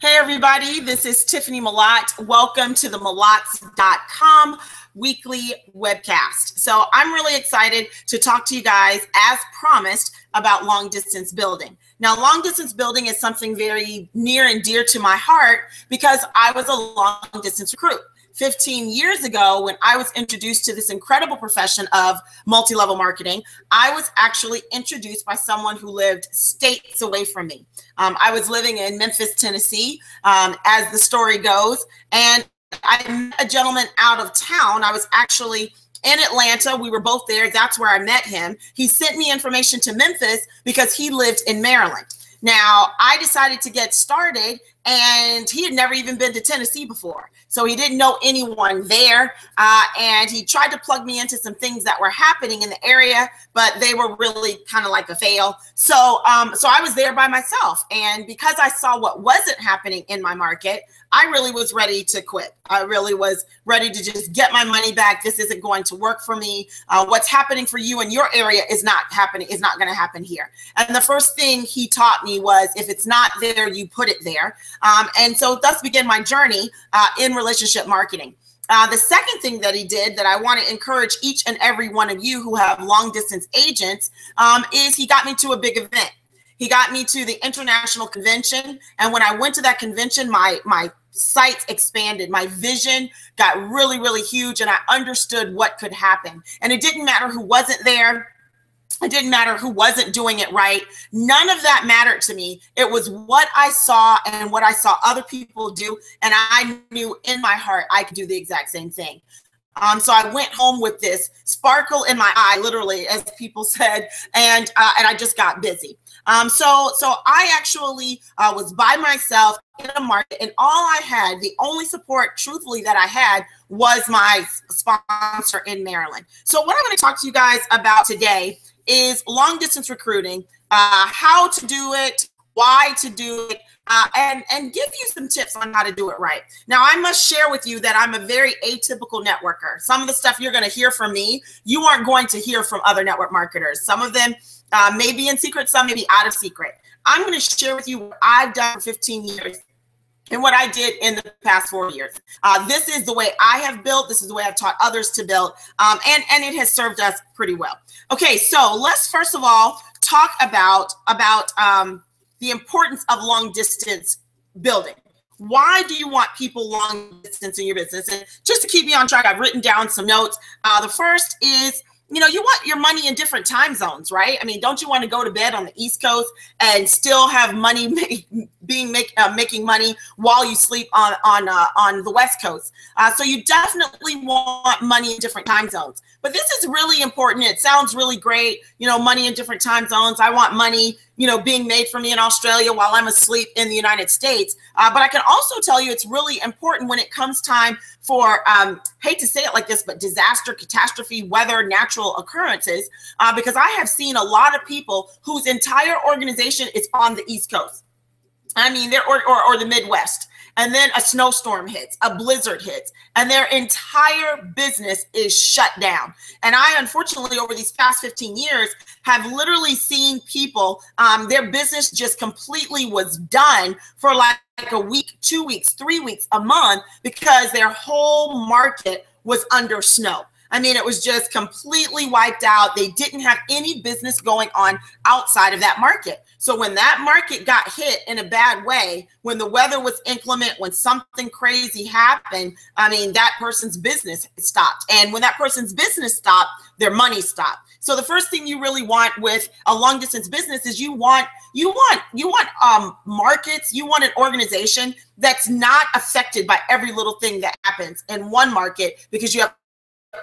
Hey, everybody, this is Tiffany Malott. Welcome to the Malotts.com weekly webcast. So, I'm really excited to talk to you guys, as promised, about long distance building. Now, long distance building is something very near and dear to my heart because I was a long distance recruit. 15 years ago, when I was introduced to this incredible profession of multi level marketing, I was actually introduced by someone who lived states away from me. Um, I was living in Memphis, Tennessee, um, as the story goes, and I met a gentleman out of town. I was actually in Atlanta. We were both there. That's where I met him. He sent me information to Memphis because he lived in Maryland. Now, I decided to get started, and he had never even been to Tennessee before. So he didn't know anyone there. Uh, and he tried to plug me into some things that were happening in the area, but they were really kind of like a fail. So, um, so I was there by myself. And because I saw what wasn't happening in my market, I really was ready to quit. I really was ready to just get my money back. This isn't going to work for me. Uh, what's happening for you in your area is not happening, is not going to happen here. And the first thing he taught me was if it's not there, you put it there. Um, and so thus began my journey uh, in relationship marketing. Uh, the second thing that he did that I want to encourage each and every one of you who have long distance agents um, is he got me to a big event. He got me to the international convention, and when I went to that convention, my my sights expanded. My vision got really, really huge, and I understood what could happen. And it didn't matter who wasn't there. It didn't matter who wasn't doing it right. None of that mattered to me. It was what I saw and what I saw other people do. And I knew in my heart I could do the exact same thing. Um, so I went home with this sparkle in my eye, literally, as people said, and uh, and I just got busy. Um, so so I actually uh, was by myself in a market, and all I had, the only support, truthfully, that I had was my sponsor in Maryland. So what I'm going to talk to you guys about today is long distance recruiting, uh, how to do it, why to do it, uh, and and give you some tips on how to do it right. Now, I must share with you that I'm a very atypical networker. Some of the stuff you're going to hear from me, you aren't going to hear from other network marketers. Some of them uh, may be in Seacret, some may be out of Seacret. I'm going to share with you what I've done for 15 years and what I did in the past four years. Uh, this is the way I have built. This is the way I've taught others to build, um, and and it has served us pretty well. Okay, so let's first of all talk about about um, the importance of long distance building. Why do you want people long distance in your business? And just to keep me on track, I've written down some notes. Uh, the first is you know, you want your money in different time zones, right? I mean, don't you want to go to bed on the East Coast and still have money make, being make, uh, making money while you sleep on on uh, on the West Coast? Uh, so you definitely want money in different time zones. But this is really important. It sounds really great, you know, money in different time zones. I want money you know, being made for me in Australia while I'm asleep in the United States. Uh, but I can also tell you it's really important when it comes time for, um, hate to say it like this, but disaster, catastrophe, weather, natural occurrences, uh, because I have seen a lot of people whose entire organization is on the East Coast. I mean, they're or, or, or the Midwest and then a snowstorm hits, a blizzard hits, and their entire business is shut down. And I, unfortunately, over these past 15 years, have literally seen people, um, their business just completely was done for like a week, two weeks, three weeks, a month because their whole market was under snow. I mean, it was just completely wiped out. They didn't have any business going on outside of that market. So when that market got hit in a bad way, when the weather was inclement, when something crazy happened, I mean, that person's business stopped. And when that person's business stopped, their money stopped. So the first thing you really want with a long distance business is you want you want you want um markets, you want an organization that's not affected by every little thing that happens in one market because you have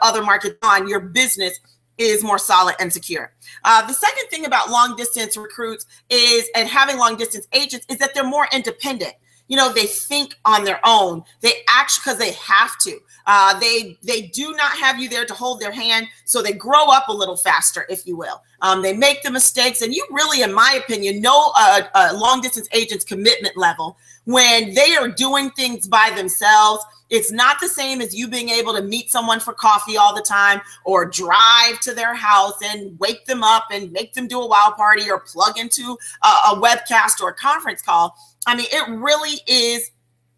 other markets on, your business is more solid and secure. Uh, the second thing about long distance recruits is, and having long distance agents, is that they're more independent. You know, they think on their own. They act because they have to. Uh, they they do not have you there to hold their hand, so they grow up a little faster, if you will. Um, they make the mistakes, and you really, in my opinion, know a, a long distance agent's commitment level when they are doing things by themselves. It's not the same as you being able to meet someone for coffee all the time or drive to their house and wake them up and make them do a wild party or plug into a, a webcast or a conference call. I mean, it really is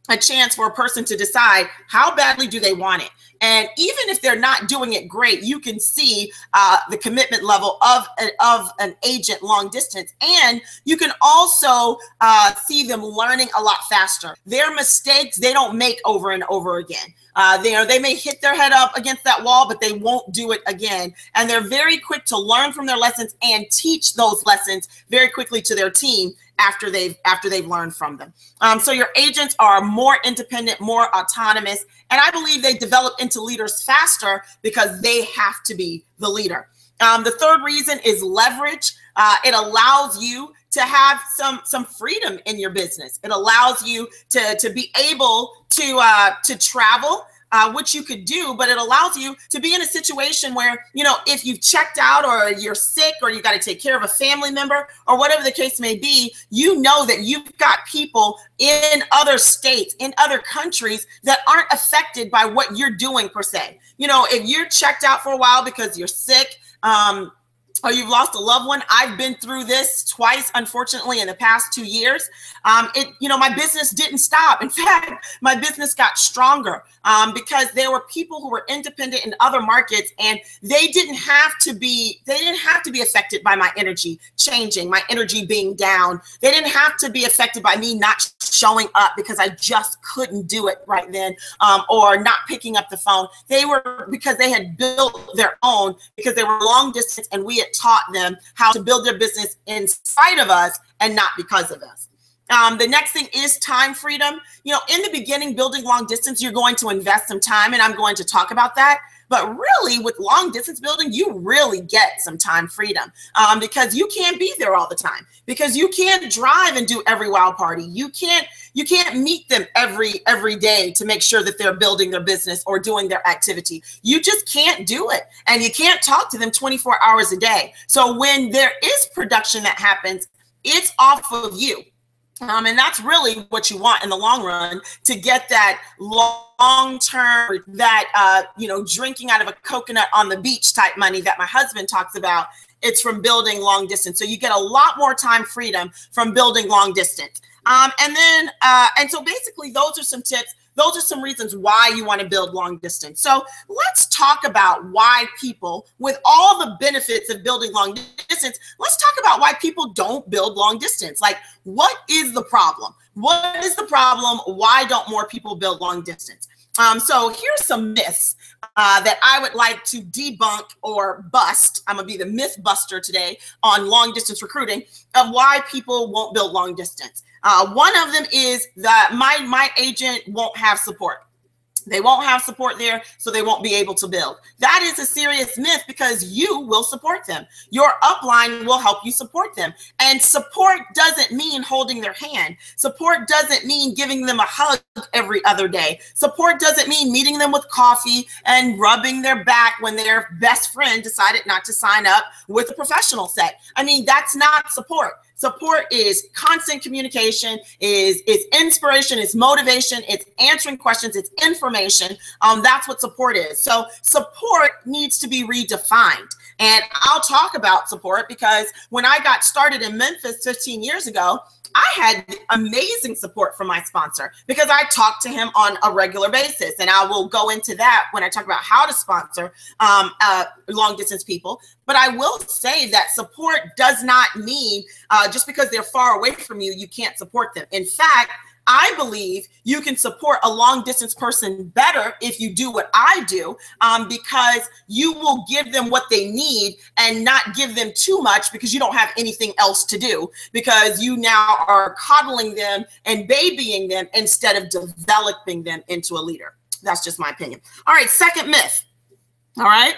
a chance for a person to decide how badly do they want it. And even if they're not doing it great, you can see uh, the commitment level of, of an agent long distance. And you can also uh, see them learning a lot faster. Their mistakes, they don't make over and over again. Uh, they are they may hit their head up against that wall, but they won't do it again. And they're very quick to learn from their lessons and teach those lessons very quickly to their team after they've after they've learned from them. Um, so your agents are more independent, more autonomous, and I believe they develop into leaders faster because they have to be the leader. Um, the third reason is leverage. Uh, it allows you to have some some freedom in your business. It allows you to to be able to uh, to travel uh, which you could do, but it allows you to be in a situation where, you know, if you've checked out or you're sick or you got to take care of a family member or whatever the case may be, you know that you've got people in other states, in other countries that aren't affected by what you're doing per se. You know, if you're checked out for a while because you're sick, um, or you've lost a loved one. I've been through this twice unfortunately in the past two years. Um, it you know my business didn't stop. In fact my business got stronger um, because there were people who were independent in other markets and they didn't have to be they didn't have to be affected by my energy changing my energy being down. They didn't have to be affected by me not showing up because i just couldn't do it right then um, or not picking up the phone. They were because they had built their own because they were long distance and we had taught them how to build their business in spite of us and not because of us. Um, the next thing is time freedom. You know, in the beginning, building long distance, you're going to invest some time, and I'm going to talk about that. But really, with long distance building, you really get some time freedom um, because you can't be there all the time because you can't drive and do every wild party. You can't you can't meet them every every day to make sure that they're building their business or doing their activity. You just can't do it, and you can't talk to them 24 hours a day. So when there is production that happens, it's off of you um, and that's really what you want in the long run to get that long term, that, uh, you know, drinking out of a coconut on the beach type money that my husband talks about. It's from building long distance. So you get a lot more time freedom from building long distance. Um, and then, uh, and so basically, those are some tips those are some reasons why you want to build long distance. So let's talk about why people, with all the benefits of building long distance, let's talk about why people don't build long distance. Like, what is the problem? What is the problem? Why don't more people build long distance? Um, so here's some myths uh, that I would like to debunk or bust. I'm gonna be the myth buster today on long distance recruiting of why people won't build long distance. Uh, one of them is that my my agent won't have support. They won't have support there, so they won't be able to build. That is a serious myth because you will support them. Your upline will help you support them. And support doesn't mean holding their hand. Support doesn't mean giving them a hug every other day. Support doesn't mean meeting them with coffee and rubbing their back when their best friend decided not to sign up with a professional set. I mean, that's not support. Support is constant communication, is is inspiration, is motivation, it's answering questions, it's information. Um, that's what support is. So support needs to be redefined. And I'll talk about support because when I got started in Memphis 15 years ago, I had amazing support from my sponsor because I talked to him on a regular basis. And I will go into that when I talk about how to sponsor um, uh, long distance people. But I will say that support does not mean uh, just because they're far away from you, you can't support them. In fact, I believe you can support a long distance person better if you do what I do, um, because you will give them what they need and not give them too much because you don't have anything else to do, because you now are coddling them and babying them instead of developing them into a leader. That's just my opinion. All right, second myth. All right.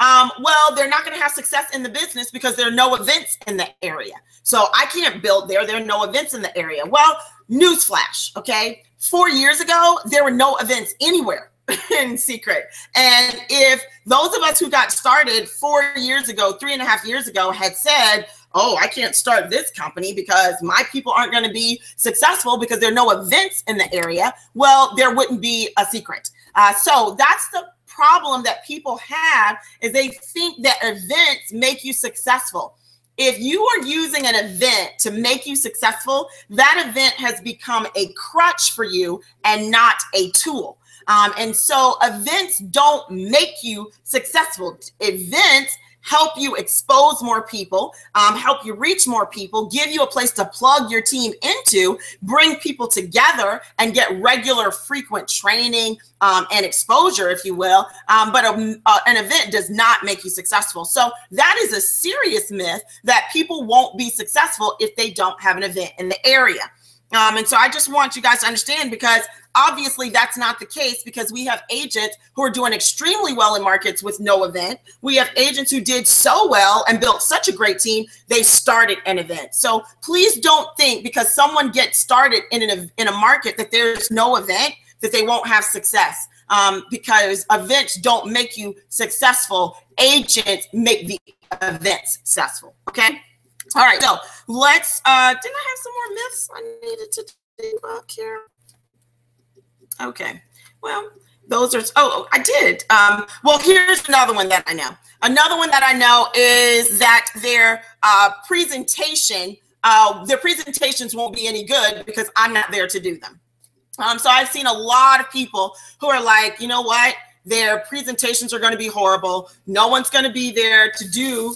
Um, well, they're not going to have success in the business because there are no events in the area. So I can't build there. There are no events in the area. Well, newsflash, okay? Four years ago, there were no events anywhere in Seacret. And if those of us who got started four years ago, three and a half years ago, had said, oh, I can't start this company because my people aren't going to be successful because there are no events in the area, well, there wouldn't be a Seacret. Uh, so that's the problem that people have is they think that events make you successful. If you are using an event to make you successful, that event has become a crutch for you and not a tool. Um, and so events don't make you successful. Events help you expose more people, um, help you reach more people, give you a place to plug your team into, bring people together, and get regular, frequent training um, and exposure, if you will. Um, but a, uh, an event does not make you successful. So that is a serious myth that people won't be successful if they don't have an event in the area. Um, and so I just want you guys to understand because Obviously, that's not the case because we have agents who are doing extremely well in markets with no event. We have agents who did so well and built such a great team, they started an event. So please don't think because someone gets started in, an, in a market that there's no event that they won't have success. Um, because events don't make you successful. Agents make the events successful. Okay. All right. So let's. Uh, didn't I have some more myths I needed to debunk here? Okay. Well, those are, oh, I did. Um, well, here's another one that I know. Another one that I know is that their uh, presentation, uh, their presentations won't be any good because I'm not there to do them. Um, so I've seen a lot of people who are like, you know what? Their presentations are going to be horrible. No one's going to be there to do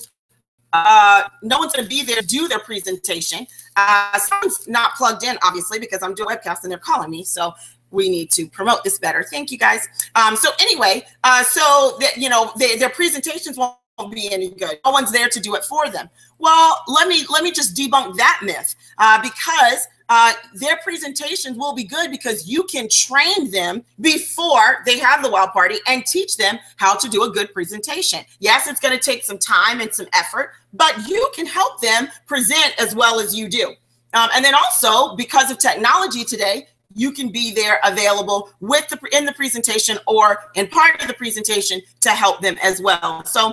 uh, no one's going to be there to do their presentation. Uh, someone's not plugged in, obviously, because I'm doing webcast and they're calling me. So we need to promote this better. Thank you guys. Um, so anyway, uh, so that you know they, their presentations won't be any good. No one's there to do it for them. Well, let me let me just debunk that myth uh, because uh, their presentations will be good because you can train them before they have the wild party and teach them how to do a good presentation. Yes, it's going to take some time and some effort, but you can help them present as well as you do. Um, and then also because of technology today, you can be there available with the in the presentation or in part of the presentation to help them as well. So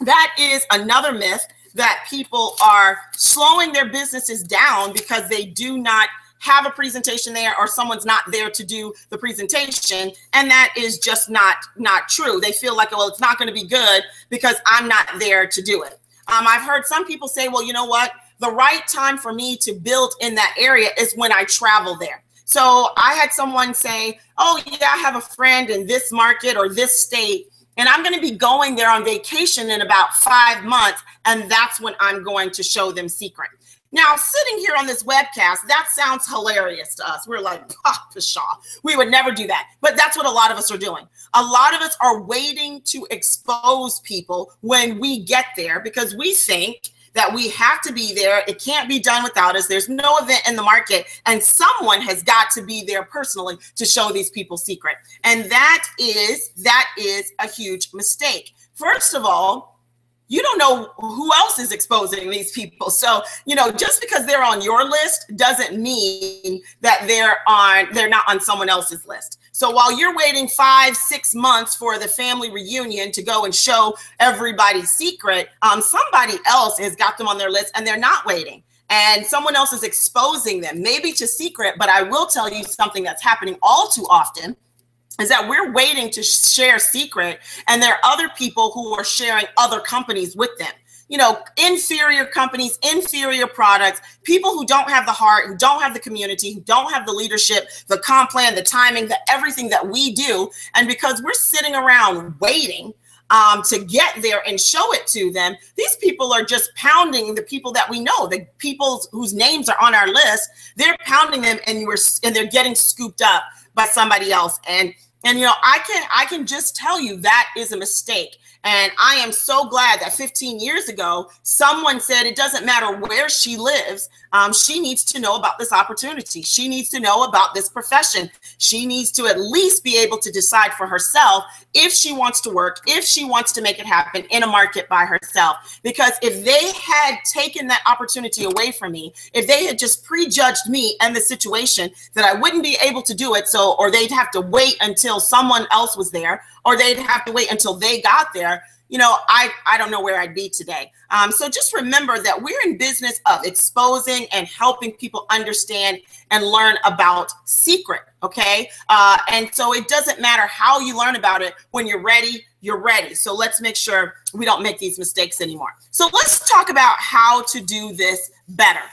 that is another myth that people are slowing their businesses down because they do not have a presentation there or someone's not there to do the presentation and that is just not not true. They feel like well it's not going to be good because i'm not there to do it. Um, i've heard some people say well you know what? The right time for me to build in that area is when i travel there. So I had someone say, Oh, yeah, I have a friend in this market or this state, and I'm going to be going there on vacation in about five months. And that's when I'm going to show them Seacret. Now, sitting here on this webcast, that sounds hilarious to us. We're like, pshaw. We would never do that. But that's what a lot of us are doing. A lot of us are waiting to expose people when we get there because we think that we have to be there. It can't be done without us. There's no event in the market, and someone has got to be there personally to show these people Seacret. And that is that is a huge mistake. First of all, you don't know who else is exposing these people. So, you know, just because they're on your list doesn't mean that they're on they're not on someone else's list. So while you're waiting five, six months for the family reunion to go and show everybody's Seacret, um, somebody else has got them on their list and they're not waiting. And someone else is exposing them, maybe to Seacret, but I will tell you something that's happening all too often is that we're waiting to share Seacret and there are other people who are sharing other companies with them you know, inferior companies, inferior products, people who don't have the heart, who don't have the community, who don't have the leadership, the comp plan, the timing, the everything that we do. And because we're sitting around waiting um, to get there and show it to them, these people are just pounding the people that we know, the people whose names are on our list. They're pounding them, and we're and they're getting scooped up by somebody else. And and you know, I can I can just tell you that is a mistake. And I am so glad that 15 years ago, someone said it doesn't matter where she lives, um, she needs to know about this opportunity. She needs to know about this profession. She needs to at least be able to decide for herself if she wants to work, if she wants to make it happen in a market by herself. Because if they had taken that opportunity away from me, if they had just prejudged me and the situation, that I wouldn't be able to do it. So, or they'd have to wait until someone else was there, or they'd have to wait until they got there you know, I, I don't know where I'd be today. Um, so just remember that we're in business of exposing and helping people understand and learn about Seacret. Okay. Uh, and so it doesn't matter how you learn about it. When you're ready, you're ready. So let's make sure we don't make these mistakes anymore. So let's talk about how to do this better.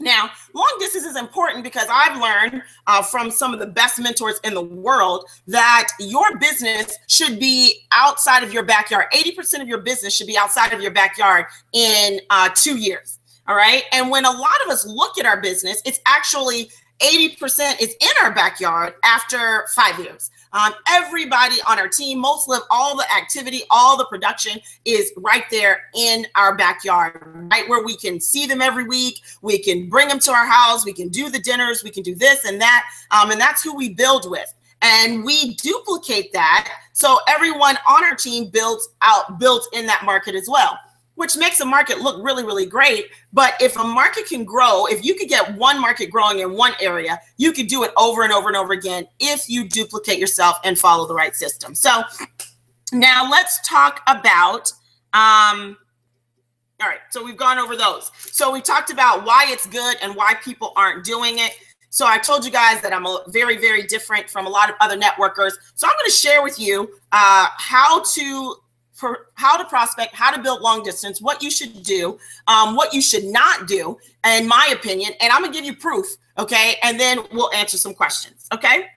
Now, long distance is important because I've learned uh, from some of the best mentors in the world that your business should be outside of your backyard. 80% of your business should be outside of your backyard in uh, two years. All right. And when a lot of us look at our business, it's actually 80% is in our backyard after five years. Um, everybody on our team, most of all the activity, all the production is right there in our backyard, right where we can see them every week. We can bring them to our house. We can do the dinners. We can do this and that. Um, and that's who we build with. And we duplicate that. So everyone on our team builds out, built in that market as well which makes a market look really, really great. But if a market can grow, if you could get one market growing in one area, you could do it over and over and over again if you duplicate yourself and follow the right system. So now let's talk about, um, all right, so we've gone over those. So we talked about why it's good and why people aren't doing it. So I told you guys that I'm a very, very different from a lot of other networkers. So I'm going to share with you uh, how to for how to prospect, how to build long distance, what you should do, um, what you should not do, in my opinion. And I'm gonna give you proof, okay? And then we'll answer some questions, okay?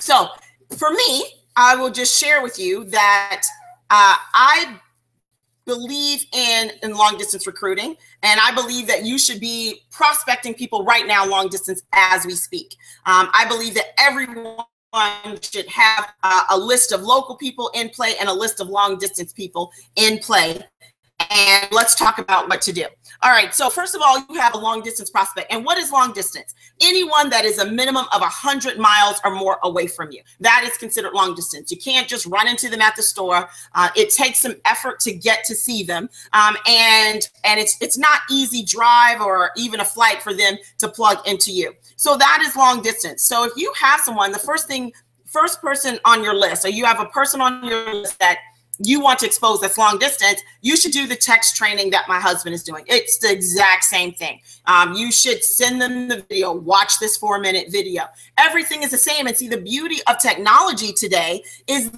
So for me, I will just share with you that uh, I believe in in long distance recruiting and i believe that you should be prospecting people right now long distance as we speak um, i believe that everyone should have uh, a list of local people in play and a list of long distance people in play. And let's talk about what to do. All right. So first of all, you have a long distance prospect. And what is long distance? Anyone that is a minimum of 100 miles or more away from you. That is considered long distance. You can't just run into them at the store. Uh, it takes some effort to get to see them. Um, and and it's it's not easy drive or even a flight for them to plug into you. So that is long distance. So if you have someone, the first thing, first person on your list, or you have a person on your list that you want to expose that's long distance, you should do the text training that my husband is doing. It's the exact same thing. Um, you should send them the video, watch this four minute video. Everything is the same. And see, the beauty of technology today is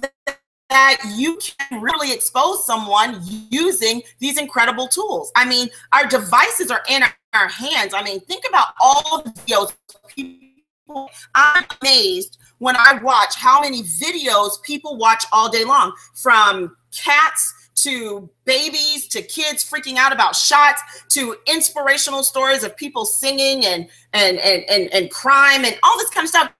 that you can really expose someone using these incredible tools. I mean, our devices are in our hands. I mean, think about all the videos people. I'm amazed when I watch how many videos people watch all day long from cats to babies to kids freaking out about shots to inspirational stories of people singing and and and and, and crime and all this kind of stuff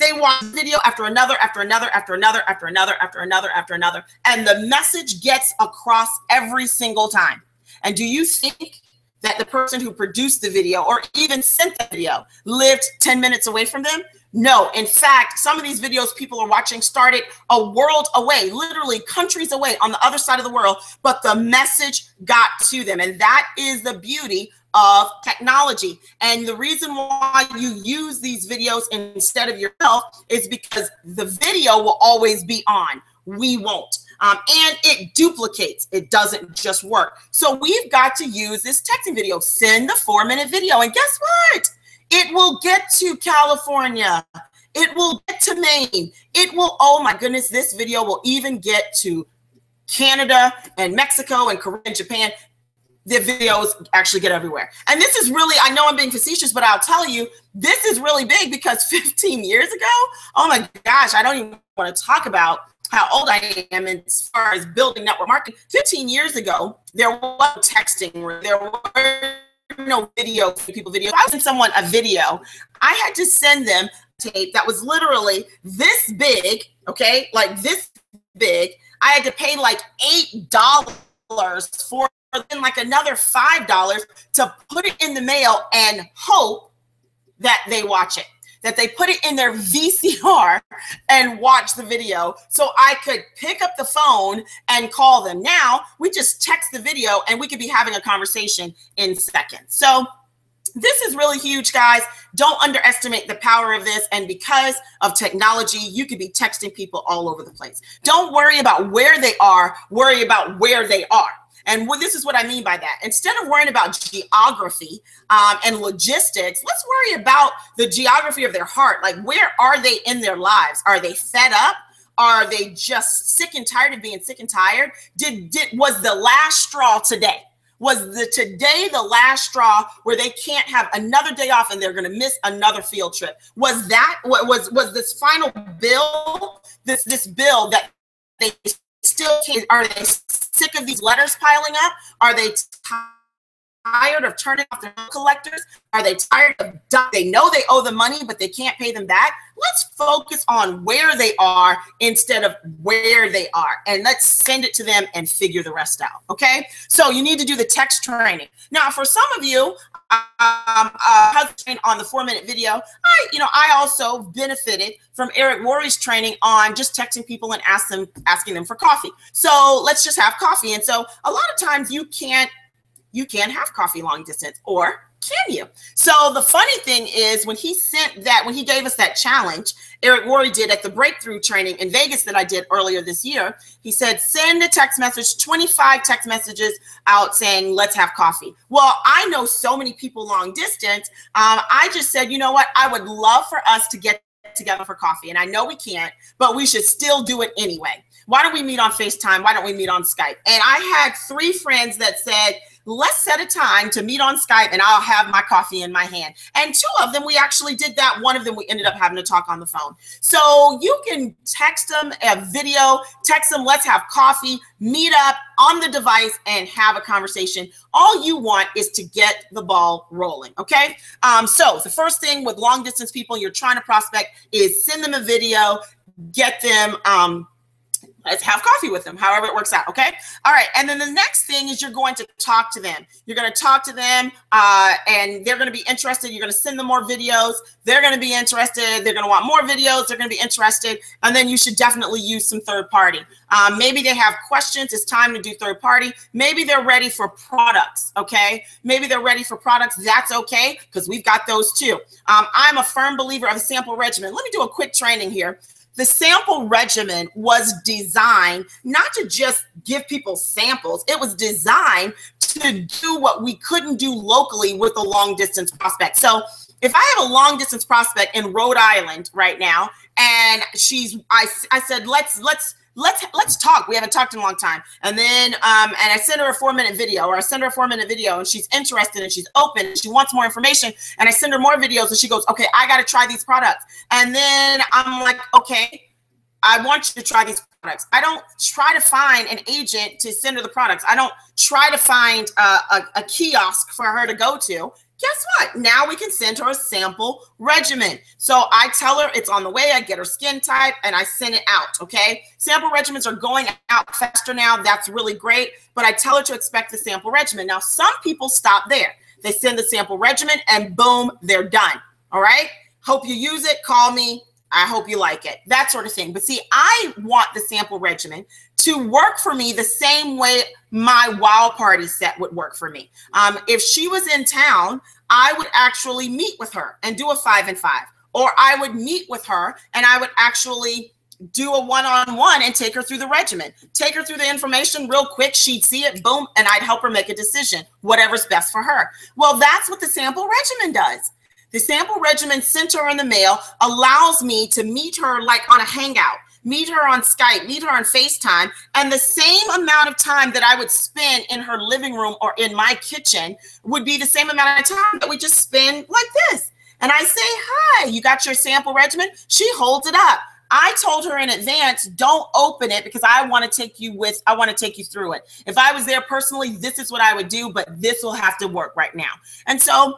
they watch video after another after another after another after another after another after another and the message gets across every single time and do you think that the person who produced the video or even sent the video lived 10 minutes away from them no, in fact, some of these videos people are watching started a world away, literally countries away on the other side of the world, but the message got to them. And that is the beauty of technology. And the reason why you use these videos instead of yourself is because the video will always be on. We won't. Um, and it duplicates. It doesn't just work. So we've got to use this texting video. Send the four minute video. And guess what? It will get to California. It will get to Maine. It will, oh my goodness, this video will even get to Canada and Mexico and Korea and Japan. The videos actually get everywhere. And this is really, I know I'm being facetious, but I'll tell you, this is really big because 15 years ago, oh my gosh, I don't even want to talk about how old I am as far as building network marketing. 15 years ago, there was texting, there were no video people video. If I sent someone a video, I had to send them tape that was literally this big, okay, like this big. I had to pay like $8 for then like another $5 to put it in the mail and hope that they watch it that they put it in their VCR and watch the video so I could pick up the phone and call them. Now we just text the video and we could be having a conversation in seconds. So this is really huge, guys. Don't underestimate the power of this. And because of technology, you could be texting people all over the place. Don't worry about where they are, worry about where they are. And what, this is what I mean by that. Instead of worrying about geography um, and logistics, let's worry about the geography of their heart. Like, where are they in their lives? Are they fed up? Are they just sick and tired of being sick and tired? Did, did was the last straw today? Was the today the last straw where they can't have another day off and they're going to miss another field trip? Was that what was was this final bill this this bill that they still can are they sick of these letters piling up? Are they tired of turning off their collectors? Are they tired of they know they owe the money but they can't pay them back? Let's focus on where they are instead of where they are and let's send it to them and figure the rest out. Okay? So you need to do the text training. Now, for some of you, um, uh, on the four minute video, I, you know, I also benefited from Eric Worre's training on just texting people and ask them, asking them for coffee. So let's just have coffee. And so a lot of times you can't, you can't have coffee long distance or can you? So the funny thing is when he sent that, when he gave us that challenge, Eric Worre did at the breakthrough training in Vegas that I did earlier this year, he said, send a text message, 25 text messages out saying, let's have coffee. Well, I know so many people long distance. Um, I just said, you know what? I would love for us to get together for coffee. And I know we can't, but we should still do it anyway. Why don't we meet on FaceTime? Why don't we meet on Skype? And I had three friends that said, let's set a time to meet on Skype and I'll have my coffee in my hand. And two of them, we actually did that. One of them, we ended up having to talk on the phone. So you can text them a video, text them, let's have coffee, meet up on the device and have a conversation. All you want is to get the ball rolling. Okay. Um, so the first thing with long distance people you're trying to prospect is send them a video, get them, um, let's have coffee with them, however it works out. Okay. All right. And then the next thing is you're going to talk to them. You're going to talk to them uh, and they're going to be interested. You're going to send them more videos. They're going to be interested. They're going to want more videos. They're going to be interested. And then you should definitely use some third party. Um, maybe they have questions. It's time to do third party. Maybe they're ready for products. Okay. Maybe they're ready for products. That's okay because we've got those too. Um, I'm a firm believer of a sample regimen. Let me do a quick training here the sample regimen was designed not to just give people samples, it was designed to do what we couldn't do locally with a long distance prospect. So if I have a long distance prospect in Rhode Island right now, and she's, I, I said, let's, let's, let's let's talk. We haven't talked in a long time. And then um, and I send her a four minute video, or I send her a four minute video, and she's interested and she's open. And she wants more information, and I send her more videos, and she goes, "Okay, I got to try these products." And then I'm like, "Okay." I want you to try these products. I don't try to find an agent to send her the products. I don't try to find a, a, a kiosk for her to go to guess what? Now we can send her a sample regimen. So I tell her it's on the way. I get her skin type and I send it out. Okay. Sample regimens are going out faster now. That's really great. But I tell her to expect the sample regimen. Now, some people stop there. They send the sample regimen and boom, they're done. All right. Hope you use it. Call me. I hope you like it. That sort of thing. But see, I want the sample regimen to work for me the same way my wow party set would work for me. Um, if she was in town, I would actually meet with her and do a five and five, or I would meet with her and I would actually do a one-on-one and take her through the regimen take her through the information real quick. She'd see it boom and i'd help her make a decision whatever's best for her. Well that's what the sample regimen does. The sample regimen sent her in the mail allows me to meet her like on a hangout meet her on Skype, meet her on FaceTime, and the same amount of time that I would spend in her living room or in my kitchen would be the same amount of time that we just spend like this. And I say, Hi, you got your sample regimen? She holds it up. I told her in advance, don't open it because I want to take you with, I want to take you through it. If I was there personally, this is what I would do, but this will have to work right now. And so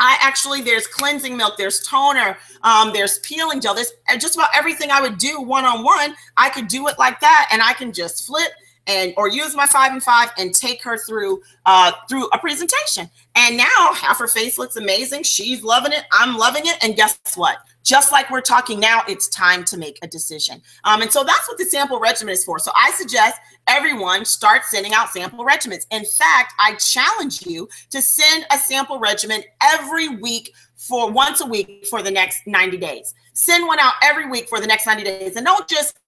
I actually there's cleansing milk, there's toner, um, there's peeling gel. There's just about everything I would do one on one. I could do it like that, and I can just flip and or use my five and five and take her through uh, through a presentation. And now half her face looks amazing. She's loving it. I'm loving it. And guess what? Just like we're talking now, it's time to make a decision. Um, and so that's what the sample regimen is for. So I suggest everyone start sending out sample regimens. In fact, I challenge you to send a sample regimen every week for once a week for the next 90 days. Send one out every week for the next 90 days. And don't just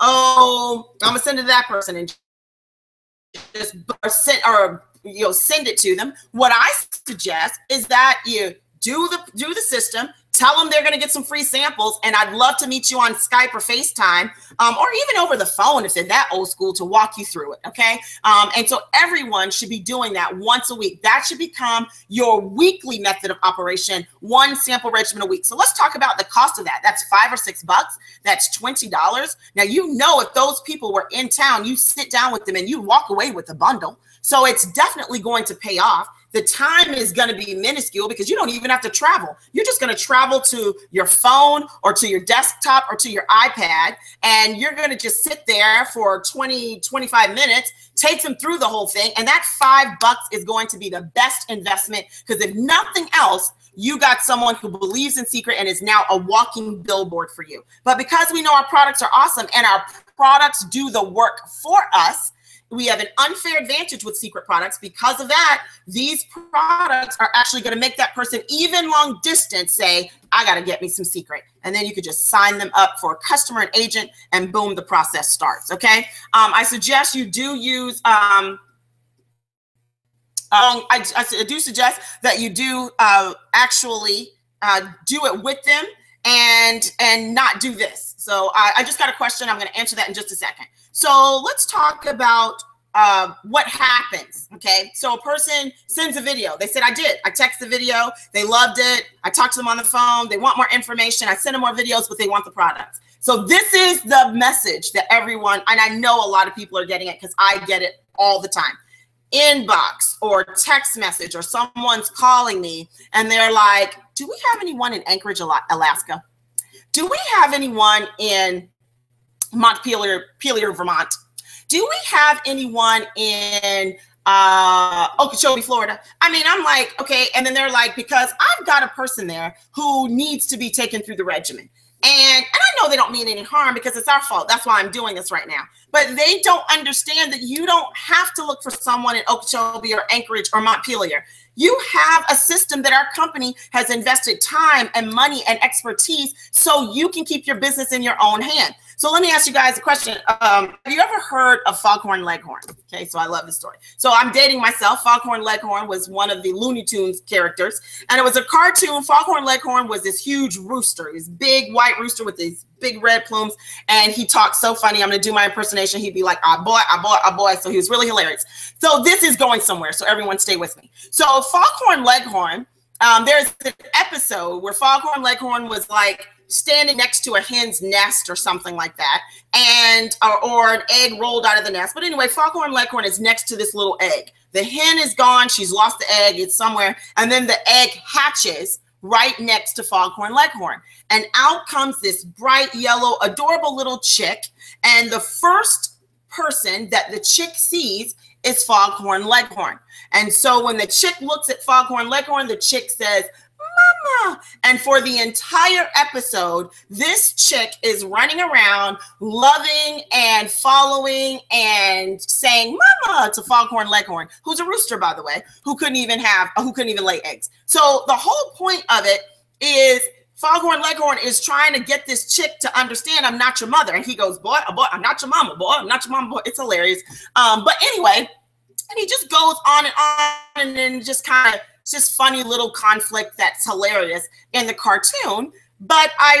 oh, I'm gonna send it to that person and just or send or you know send it to them. What I suggest is that you do the do the system tell them they're going to get some free samples and i'd love to meet you on skype or facetime um, or even over the phone if they're that old school to walk you through it okay? Um, and so everyone should be doing that once a week. That should become your weekly method of operation one sample regimen a week. So let's talk about the cost of that. That's five or six bucks. That's twenty dollars. Now you know if those people were in town you sit down with them and you walk away with a bundle. So it's definitely going to pay off the time is going to be minuscule because you don't even have to travel. You're just going to travel to your phone or to your desktop or to your iPad, and you're going to just sit there for 20, 25 minutes, take them through the whole thing. And that five bucks is going to be the best investment because if nothing else, you got someone who believes in Seacret and is now a walking billboard for you. But because we know our products are awesome and our products do the work for us, we have an unfair advantage with Seacret products. Because of that these products are actually going to make that person even long distance say i got to get me some Seacret. And then you could just sign them up for a customer and agent and boom the process starts okay? Um, i suggest you do use um, um, I, I, do suggest that you do uh, actually uh, do it with them and and not do this. So I, I just got a question. I'm going to answer that in just a second so let's talk about uh, what happens. Okay. So a person sends a video. They said, I did. I text the video. They loved it. I talked to them on the phone. They want more information. I send them more videos, but they want the products. So this is the message that everyone, and I know a lot of people are getting it because I get it all the time. Inbox or text message, or someone's calling me and they're like, Do we have anyone in Anchorage, Alaska? Do we have anyone in Montpelier, Vermont. Do we have anyone in uh Okeechobee, Florida. I mean, I'm like, okay, and then they're like, because I've got a person there who needs to be taken through the regimen. And and I know they don't mean any harm because it's our fault. That's why I'm doing this right now. But they don't understand that you don't have to look for someone in Okeechobee or Anchorage or Montpelier. You have a system that our company has invested time and money and expertise so you can keep your business in your own hand. So let me ask you guys a question. Um, have you ever heard of Foghorn Leghorn? Okay, so I love this story. So I'm dating myself. Foghorn Leghorn was one of the Looney Tunes characters, and it was a cartoon. Foghorn Leghorn was this huge rooster, this big white rooster with these big red plumes, and he talked so funny. I'm gonna do my impersonation. He'd be like, "Ah boy, ah boy, ah boy." So he was really hilarious. So this is going somewhere. So everyone, stay with me. So Foghorn Leghorn. Um, there's an episode where Foghorn Leghorn was like standing next to a hen's nest or something like that, and or, or an egg rolled out of the nest. But anyway, Foghorn Leghorn is next to this little egg. The hen is gone; she's lost the egg. It's somewhere, and then the egg hatches right next to Foghorn Leghorn, and out comes this bright yellow, adorable little chick. And the first person that the chick sees is Foghorn Leghorn. And so when the chick looks at Foghorn Leghorn, the chick says, Mama. And for the entire episode, this chick is running around loving and following and saying Mama to Foghorn Leghorn, who's a rooster, by the way, who couldn't even have, who couldn't even lay eggs. So the whole point of it is Foghorn Leghorn is trying to get this chick to understand I'm not your mother. And he goes, Boy, boy, I'm not your mama, boy. I'm not your mama, boy. It's hilarious. Um, but anyway, and he just goes on and on and then just kind of just funny little conflict that's hilarious in the cartoon. But I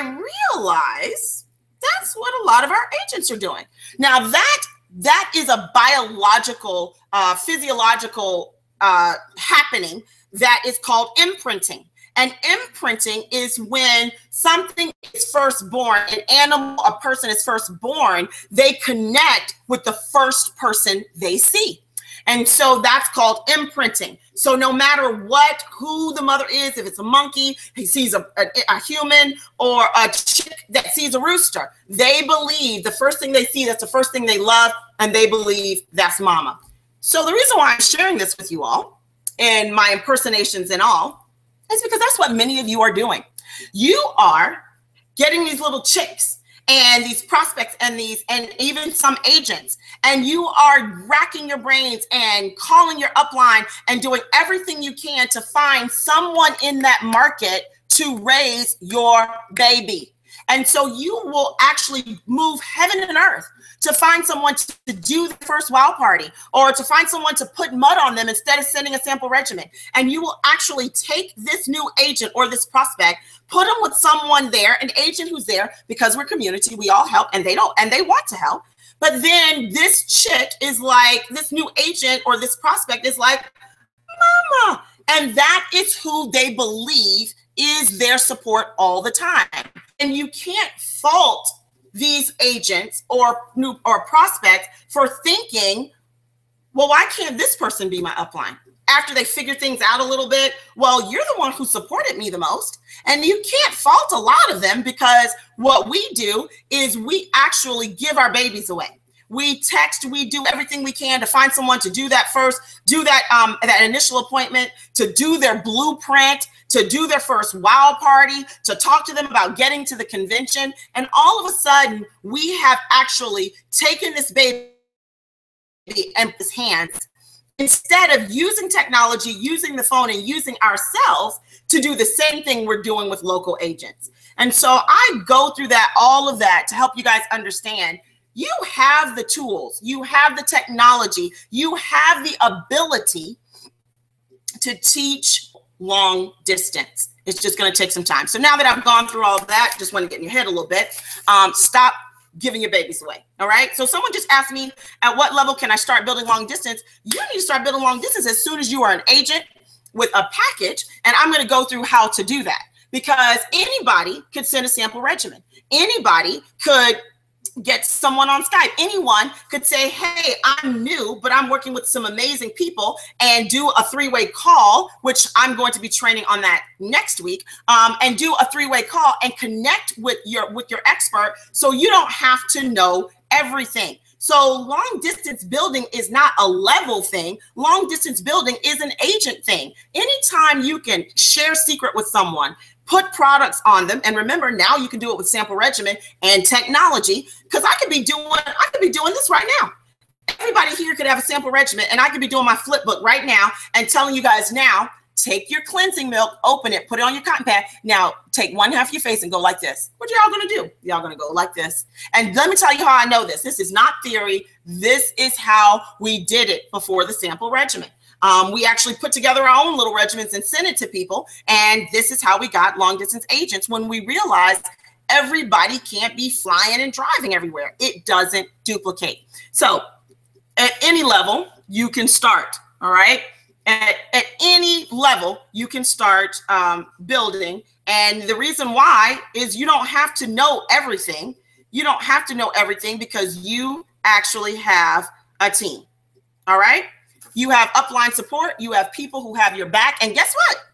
realize that's what a lot of our agents are doing. Now that that is a biological, uh, physiological uh, happening that is called imprinting. And imprinting is when something is first born, an animal, a person is first born, they connect with the first person they see. And so that's called imprinting. So no matter what, who the mother is, if it's a monkey, he sees a, a, a, human, or a chick that sees a rooster, they believe the first thing they see, that's the first thing they love, and they believe that's mama. So the reason why I'm sharing this with you all, and my impersonations and all, is because that's what many of you are doing. You are getting these little chicks and these prospects and these and even some agents. And you are racking your brains and calling your upline and doing everything you can to find someone in that market to raise your baby. And so you will actually move heaven and earth to find someone to, do the first wow party or to find someone to put mud on them instead of sending a sample regimen. And you will actually take this new agent or this prospect, put them with someone there, an agent who's there because we're community, we all help and they don't, and they want to help. But then this chick is like, this new agent or this prospect is like, mama. And that is who they believe is their support all the time. And you can't fault these agents or new or prospects for thinking, well, why can't this person be my upline? After they figure things out a little bit, well, you're the one who supported me the most. And you can't fault a lot of them because what we do is we actually give our babies away we text we do everything we can to find someone to do that first do that um that initial appointment to do their blueprint to do their first wow party to talk to them about getting to the convention. And all of a sudden we have actually taken this baby in his hands. Instead of using technology using the phone and using ourselves to do the same thing we're doing with local agents. And so i go through that all of that to help you guys understand you have the tools, you have the technology, you have the ability to teach long distance. It's just going to take some time. So now that I've gone through all of that, just want to get in your head a little bit. Um, stop giving your babies away. All right. So someone just asked me, at what level can I start building long distance? You need to start building long distance as soon as you are an agent with a package. And I'm going to go through how to do that because anybody could send a sample regimen. Anybody could get someone on Skype. Anyone could say, Hey, I'm new, but I'm working with some amazing people and do a three way call, which I'm going to be training on that next week, um, and do a three way call and connect with your with your expert so you don't have to know everything. So long distance building is not a level thing. Long distance building is an agent thing. Anytime you can share Seacret with someone, put products on them. And remember, now you can do it with sample regimen and technology. Because I could be doing, I could be doing this right now. Everybody here could have a sample regimen, and I could be doing my flip book right now and telling you guys now. Take your cleansing milk, open it, put it on your cotton pad. Now take one half of your face and go like this. What y'all gonna do? Y'all gonna go like this. And let me tell you how I know this. This is not theory. This is how we did it before the sample regimen. Um, we actually put together our own little regiments and sent it to people. And this is how we got long distance agents when we realized everybody can't be flying and driving everywhere. It doesn't duplicate. So at any level, you can start. All right. At, at any level, you can start um, building. And the reason why is you don't have to know everything. You don't have to know everything because you actually have a team. All right. You have upline support, you have people who have your back. And guess what?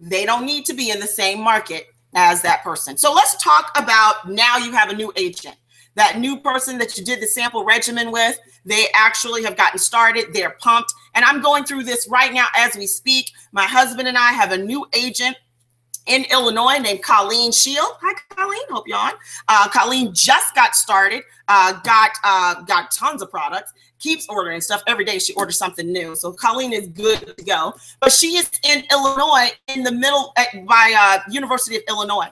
They don't need to be in the same market as that person. So let's talk about now you have a new agent. That new person that you did the sample regimen with, they actually have gotten started. They're pumped. And I'm going through this right now as we speak. My husband and I have a new agent in Illinois named Colleen Shield. Hi, Colleen. Hope you're on. Uh, Colleen just got started. Uh, got uh, got tons of products. Keeps ordering stuff every day. She orders something new. So Colleen is good to go. But she is in Illinois, in the middle at, by uh, University of Illinois.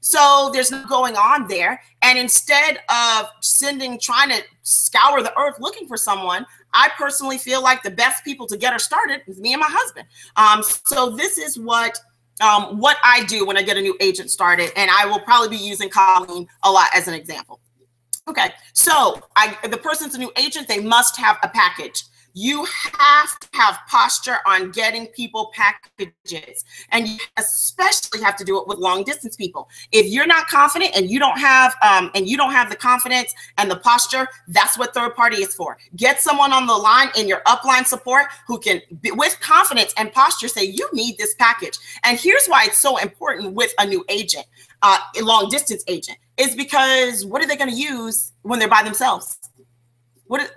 So there's no going on there. And instead of sending, trying to scour the earth looking for someone, I personally feel like the best people to get her started is me and my husband. Um, so this is what um, what I do when I get a new agent started, and I will probably be using Colleen a lot as an example. Okay, so I, the person's a new agent, they must have a package. You have to have posture on getting people packages. And you especially have to do it with long distance people. If you're not confident and you don't have um, and you don't have the confidence and the posture, that's what third party is for. Get someone on the line in your upline support who can with confidence and posture say you need this package. And here's why it's so important with a new agent, uh, a long distance agent, is because what are they going to use when they're by themselves? What,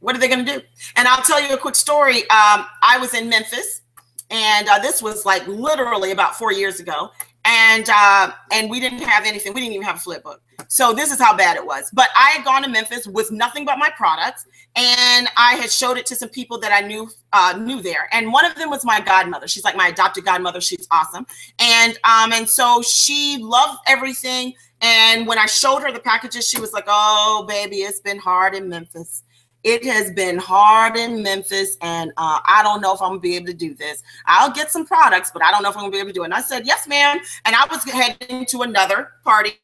what are they going to do? And I'll tell you a quick story. Um, I was in Memphis, and uh, this was like literally about four years ago, and uh, and we didn't have anything. We didn't even have a flip book. So this is how bad it was. But I had gone to Memphis with nothing but my products, and I had showed it to some people that I knew uh, knew there. And one of them was my godmother. She's like my adopted godmother. She's awesome, and um, and so she loved everything and when I showed her the packages, she was like, "Oh, baby, it's been hard in Memphis. It has been hard in Memphis, and uh, I don't know if I'm gonna be able to do this. I'll get some products, but I don't know if I'm gonna be able to do it." And I said, "Yes, ma'am." And I was heading to another party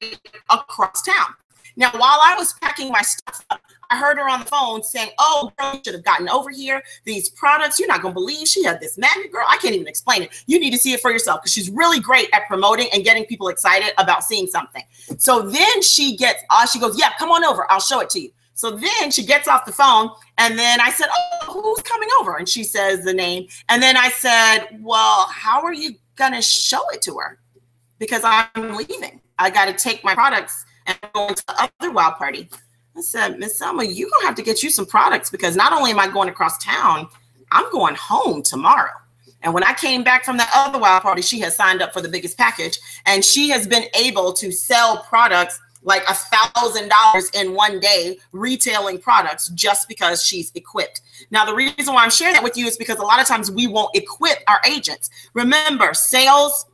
across town. Now, while I was packing my stuff up, I heard her on the phone saying, Oh, girl, you should have gotten over here. These products, you're not going to believe she had this magnet, girl. I can't even explain it. You need to see it for yourself because she's really great at promoting and getting people excited about seeing something. So then she gets, uh, she goes, Yeah, come on over. I'll show it to you. So then she gets off the phone, and then I said, Oh, who's coming over? And she says the name. And then I said, Well, how are you going to show it to her? Because I'm leaving. I got to take my products and going to the other wow party. I said, Miss Selma, you're gonna have to get you some products because not only am I going across town, I'm going home tomorrow. And when I came back from the other wow party, she has signed up for the biggest package and she has been able to sell products like a thousand dollars in one day retailing products just because she's equipped. Now, the reason why I'm sharing that with you is because a lot of times we won't equip our agents. Remember, sales.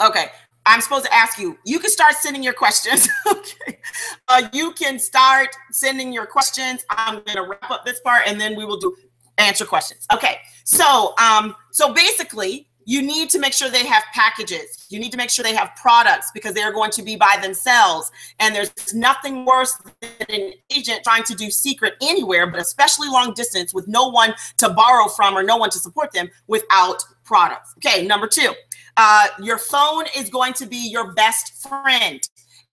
Okay, I'm supposed to ask you. You can start sending your questions. okay. Uh, you can start sending your questions. I'm going to wrap up this part and then we will do answer questions. Okay. So, um, so basically, you need to make sure they have packages. You need to make sure they have products because they're going to be by themselves. And there's nothing worse than an agent trying to do Seacret anywhere, but especially long distance with no one to borrow from or no one to support them without products. Okay, number two, uh, your phone is going to be your best friend.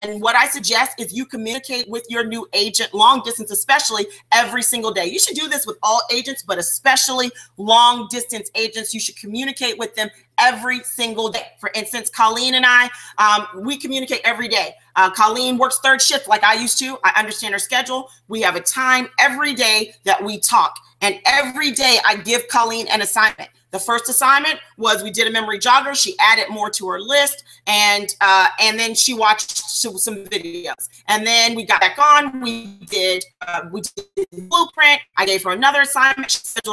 And what I suggest is you communicate with your new agent, long distance, especially every single day. You should do this with all agents, but especially long distance agents. You should communicate with them every single day. For instance, Colleen and I, um, we communicate every day. Uh, Colleen works third shift like I used to. I understand her schedule. We have a time every day that we talk. And every day I give Colleen an assignment. The first assignment was we did a memory jogger. She added more to her list, and uh, and then she watched some videos. And then we got back on. We did uh, we did blueprint. I gave her another assignment. She a.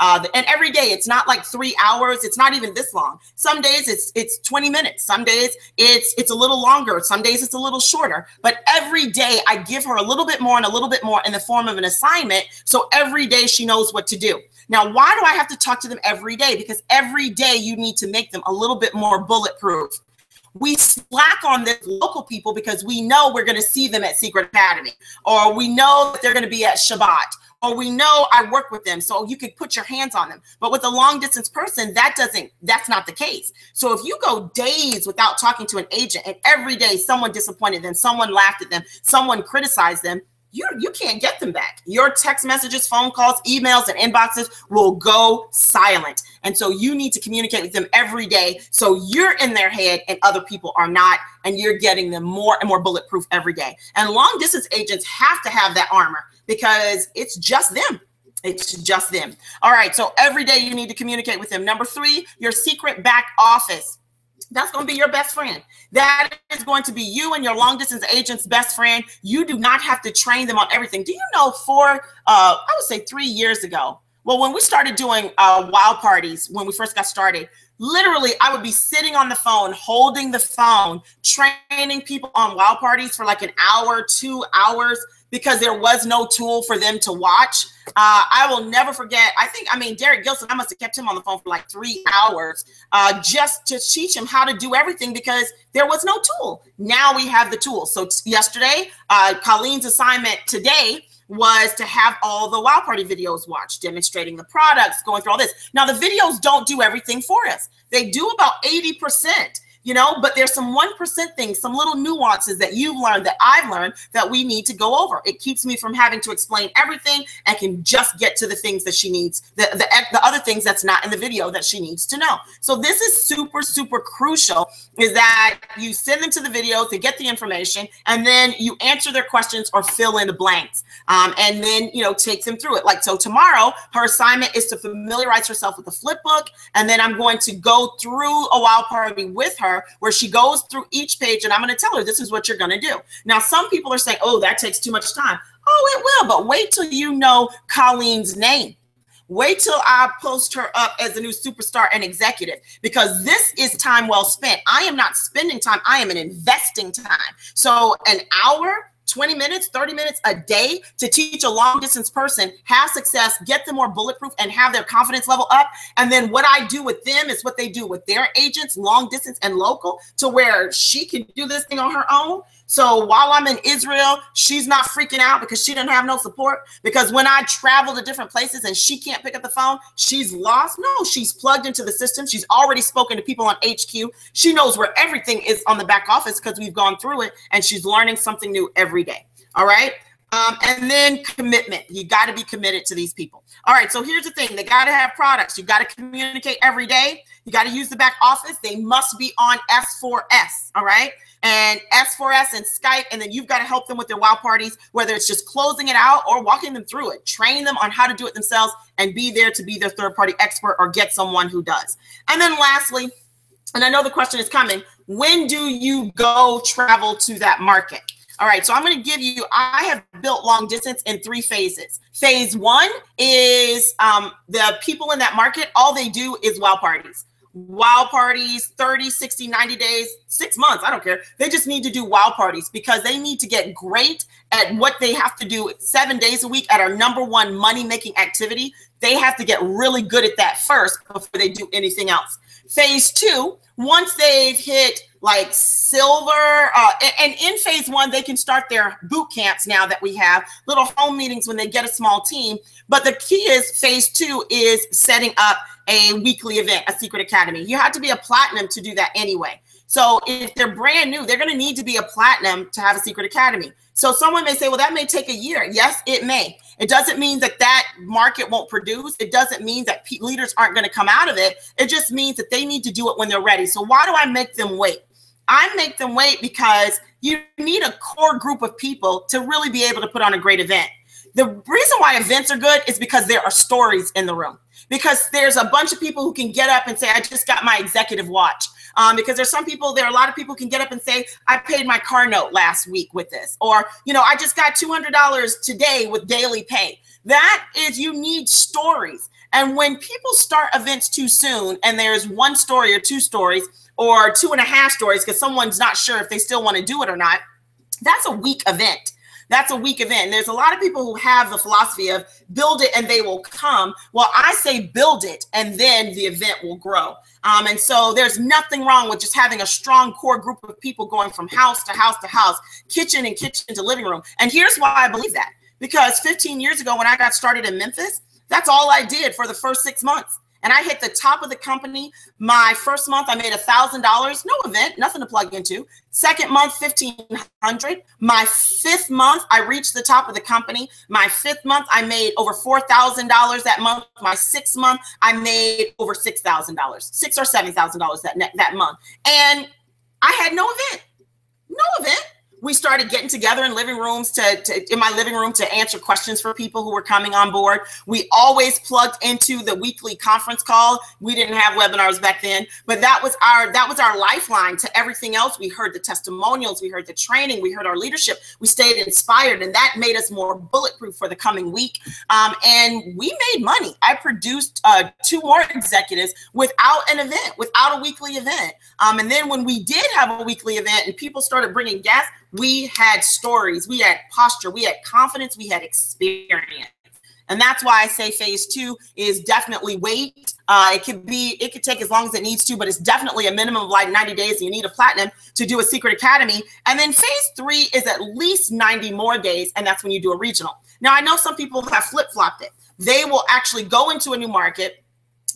Uh, and every day it's not like three hours. It's not even this long. Some days it's it's 20 minutes. Some days it's it's a little longer. Some days it's a little shorter. But every day I give her a little bit more and a little bit more in the form of an assignment. So every day she knows what to do. Now, why do I have to talk to them every day? Because every day you need to make them a little bit more bulletproof. We slack on the local people because we know we're going to see them at Seacret Academy, or we know that they're going to be at Shabbat, or we know I work with them, so you could put your hands on them. But with a long distance person, that doesn't, that's not the case. So if you go days without talking to an agent and every day someone disappointed them, someone laughed at them, someone criticized them, you you can't get them back. Your text messages, phone calls, emails, and inboxes will go silent. And so you need to communicate with them every day so you're in their head and other people are not, and you're getting them more and more bulletproof every day. And long distance agents have to have that armor because it's just them. It's just them. All right. So every day you need to communicate with them. Number three, your Seacret back office that's going to be your best friend. That is going to be you and your long distance agent's best friend. You do not have to train them on everything. Do you know for, uh, I would say three years ago, well, when we started doing uh, wow parties, when we first got started, literally I would be sitting on the phone, holding the phone, training people on wow parties for like an hour, two hours because there was no tool for them to watch. Uh, I will never forget. I think, I mean, Derek Gilson, I must have kept him on the phone for like three hours uh, just to teach him how to do everything because there was no tool. Now we have the tool. So t- yesterday, uh, Colleen's assignment today was to have all the wow party videos watched, demonstrating the products, going through all this. Now, the videos don't do everything for us. They do about 80% you know, but there's some 1% things, some little nuances that you've learned that I've learned that we need to go over. It keeps me from having to explain everything and can just get to the things that she needs, the, the, the other things that's not in the video that she needs to know. So this is super, super crucial is that you send them to the video to get the information and then you answer their questions or fill in the blanks um, and then, you know, take them through it. Like, so tomorrow her assignment is to familiarize herself with the flip book. And then I'm going to go through a wow party with her where she goes through each page and I'm going to tell her this is what you're going to do. Now, some people are saying, oh, that takes too much time. Oh, it will, but wait till you know Colleen's name. Wait till I post her up as a new superstar and executive because this is time well spent. I am not spending time, I am an investing time. So, an hour 20 minutes, 30 minutes a day to teach a long distance person have success, get them more bulletproof, and have their confidence level up. And then what I do with them is what they do with their agents, long distance and local, to where she can do this thing on her own. So while I'm in Israel, she's not freaking out because she didn't have no support. Because when I travel to different places and she can't pick up the phone, she's lost. No, she's plugged into the system. She's already spoken to people on HQ. She knows where everything is on the back office because we've gone through it and she's learning something new every day. All right. Um, and then commitment. You got to be committed to these people. All right. So here's the thing they got to have products. You got to communicate every day. You got to use the back office. They must be on S4S. All right and S4S and Skype, and then you've got to help them with their wow parties, whether it's just closing it out or walking them through it. Train them on how to do it themselves and be there to be their third party expert or get someone who does. And then lastly, and I know the question is coming, when do you go travel to that market? All right, so I'm going to give you, I have built long distance in three phases. Phase one is um, the people in that market, all they do is wow parties wow parties 30 60 90 days six months i don't care. They just need to do wow parties because they need to get great at what they have to do seven days a week at our number one money making activity. They have to get really good at that first before they do anything else. Phase two once they've hit like silver uh, and in phase one they can start their boot camps now that we have little home meetings when they get a small team. But the key is phase two is setting up a weekly event a Seacret academy you have to be a platinum to do that anyway so if they're brand new they're going to need to be a platinum to have a Seacret academy so someone may say well that may take a year yes it may it doesn't mean that that market won't produce. It doesn't mean that leaders aren't going to come out of it. It just means that they need to do it when they're ready. So why do I make them wait? I make them wait because you need a core group of people to really be able to put on a great event. The reason why events are good is because there are stories in the room. Because there's a bunch of people who can get up and say, I just got my executive watch. Um, because there's some people, there are a lot of people can get up and say, I paid my car note last week with this. Or, you know, I just got $200 today with daily pay. That is, you need stories. And when people start events too soon and there's one story or two stories, or two and a half stories because someone's not sure if they still want to do it or not, that's a weak event. That's a weak event. And there's a lot of people who have the philosophy of build it and they will come. Well, I say build it and then the event will grow. Um, and so there's nothing wrong with just having a strong core group of people going from house to house to house, kitchen and kitchen to living room. And here's why I believe that because 15 years ago, when I got started in Memphis, that's all I did for the first six months and I hit the top of the company. My first month, I made a thousand dollars, no event, nothing to plug into. Second month, fifteen hundred. My fifth month, I reached the top of the company. My fifth month, I made over four thousand dollars that month. My sixth month, I made over six thousand dollars, six or seven thousand dollars that that month, and I had no event, no event we started getting together in living rooms to, to, in my living room to answer questions for people who were coming on board. We always plugged into the weekly conference call. We didn't have webinars back then but that was our that was our lifeline to everything else. We heard the testimonials we heard the training we heard our leadership. We stayed inspired and that made us more bulletproof for the coming week. Um, and we made money. I produced uh, two more executives without an event without a weekly event. Um, and then when we did have a weekly event and people started bringing guests we had stories, we had posture, we had confidence, we had experience. And that's why I say phase two is definitely wait. Uh, it could be, it could take as long as it needs to, but it's definitely a minimum of like 90 days. You need a platinum to do a Seacret academy. And then phase three is at least 90 more days. And that's when you do a regional. Now, I know some people have flip flopped it. They will actually go into a new market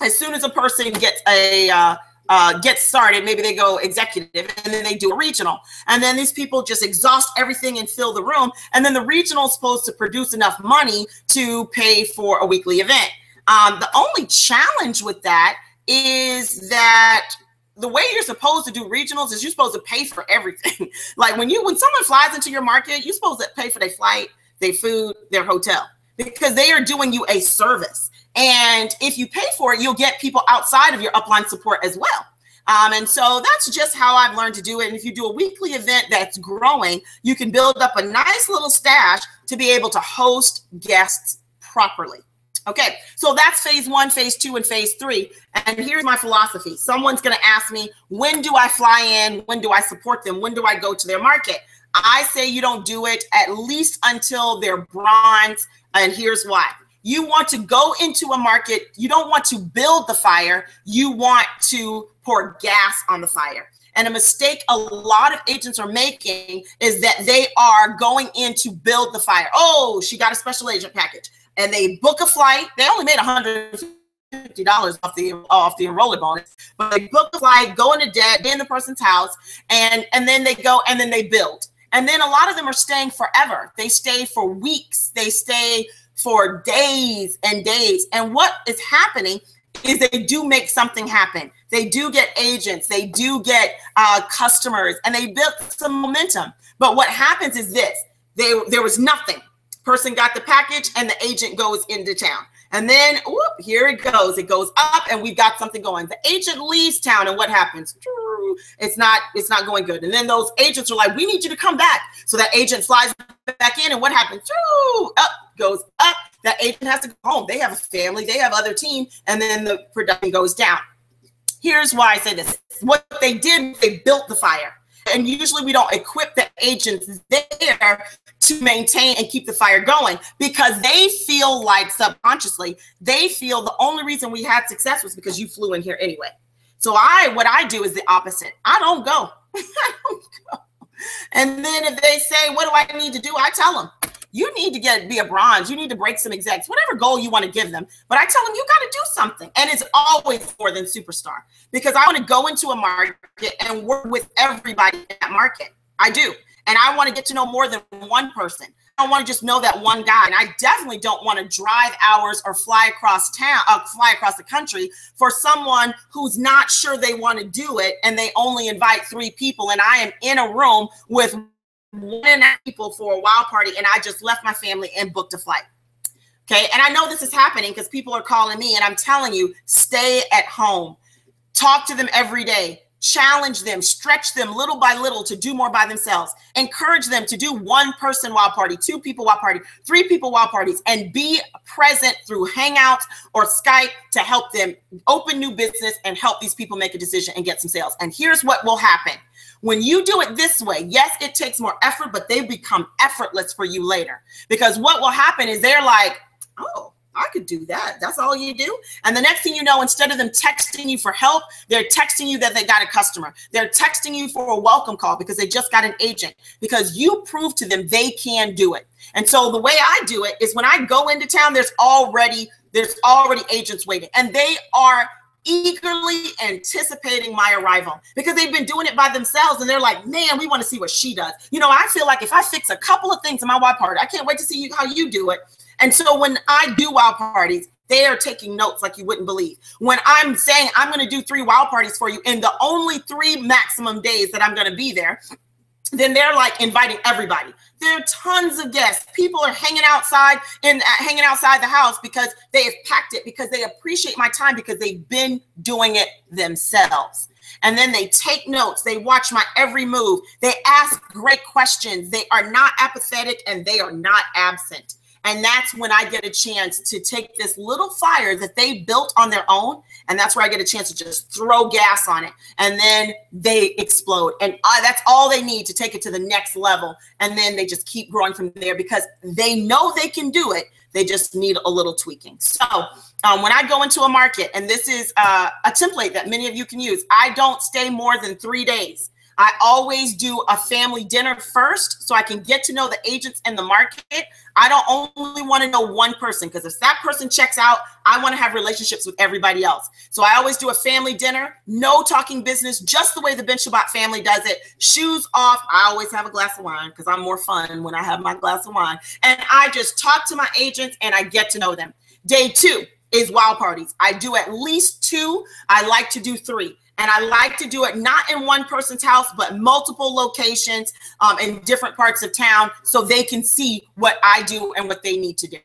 as soon as a person gets a, uh, uh, get started, maybe they go executive and then they do a regional. And then these people just exhaust everything and fill the room. And then the regional is supposed to produce enough money to pay for a weekly event. Um, the only challenge with that is that the way you're supposed to do regionals is you're supposed to pay for everything. like when you when someone flies into your market, you're supposed to pay for their flight, their food, their hotel because they are doing you a service. And if you pay for it, you'll get people outside of your upline support as well. Um, and so that's just how I've learned to do it. And if you do a weekly event that's growing, you can build up a nice little stash to be able to host guests properly. Okay, so that's phase one, phase two, and phase three. And here's my philosophy someone's going to ask me, when do I fly in? When do I support them? When do I go to their market? I say you don't do it at least until they're bronze. And here's why you want to go into a market, you don't want to build the fire, you want to pour gas on the fire. And a mistake a lot of agents are making is that they are going in to build the fire. Oh, she got a special agent package. And they book a flight. They only made 150 dollars off the off the enrollment bonus, but they book a flight, go into debt, in the person's house, and and then they go and then they build. And then a lot of them are staying forever. They stay for weeks. They stay for days and days. And what is happening is they do make something happen. They do get agents, they do get uh, customers, and they build some momentum. But what happens is this: they there was nothing. Person got the package, and the agent goes into town. And then whoop, here it goes. It goes up, and we've got something going. The agent leaves town, and what happens? It's not it's not going good. And then those agents are like, "We need you to come back." So that agent flies back in, and what happens? Up goes up. That agent has to go home. They have a family, they have other team, and then the production goes down. Here's why I say this: what they did, they built the fire. And usually we don't equip the agents there to maintain and keep the fire going because they feel like subconsciously they feel the only reason we had success was because you flew in here anyway. So I what I do is the opposite. I don't go. I don't go. And then if they say, "What do I need to do?" I tell them, "You need to get be a bronze. You need to break some execs, whatever goal you want to give them." But I tell them, "You got to do something," and it's always more than superstar because I want to go into a market and work with everybody in that market. I do, and I want to get to know more than one person. I don't want to just know that one guy. And I definitely don't want to drive hours or fly across town, uh, fly across the country for someone who's not sure they want to do it and they only invite three people. And I am in a room with one people for a wow party and I just left my family and booked a flight. Okay. And I know this is happening because people are calling me and I'm telling you, stay at home, talk to them every day challenge them, stretch them little by little to do more by themselves, encourage them to do one person wow party, two people wow party, three people wow parties, and be present through Hangouts or Skype to help them open new business and help these people make a decision and get some sales. And here's what will happen. When you do it this way, yes, it takes more effort, but they become effortless for you later. Because what will happen is they're like, oh, I could do that. That's all you do. And the next thing you know, instead of them texting you for help, they're texting you that they got a customer. They're texting you for a welcome call because they just got an agent because you prove to them they can do it. And so the way I do it is when I go into town, there's already there's already agents waiting and they are eagerly anticipating my arrival because they've been doing it by themselves and they're like, man, we want to see what she does. You know, I feel like if I fix a couple of things in my wow party, I can't wait to see you, how you do it. And so when I do wow parties, they are taking notes like you wouldn't believe. When I'm saying I'm going to do three wow parties for you in the only three maximum days that I'm going to be there, then they're like inviting everybody. There are tons of guests. People are hanging outside and uh, hanging outside the house because they have packed it because they appreciate my time because they've been doing it themselves. And then they take notes. They watch my every move. They ask great questions. They are not apathetic and they are not absent. And that's when I get a chance to take this little fire that they built on their own. And that's where I get a chance to just throw gas on it. And then they explode. And I, that's all they need to take it to the next level. And then they just keep growing from there because they know they can do it They just need a little tweaking. So um, when I go into a market, and this is uh, a template that many of you can use, I don't stay more than three days. I always do a family dinner first so I can get to know the agents and the market. I don't only want to know one person because if that person checks out, I want to have relationships with everybody else. So I always do a family dinner, no talking business, just the way the Ben Shabbat family does it. Shoes off. I always have a glass of wine because I'm more fun when I have my glass of wine. And I just talk to my agents and I get to know them. Day two is wow parties. I do at least two. I like to do three. And I like to do it not in one person's house, but multiple locations um, in different parts of town so they can see what I do and what they need to do.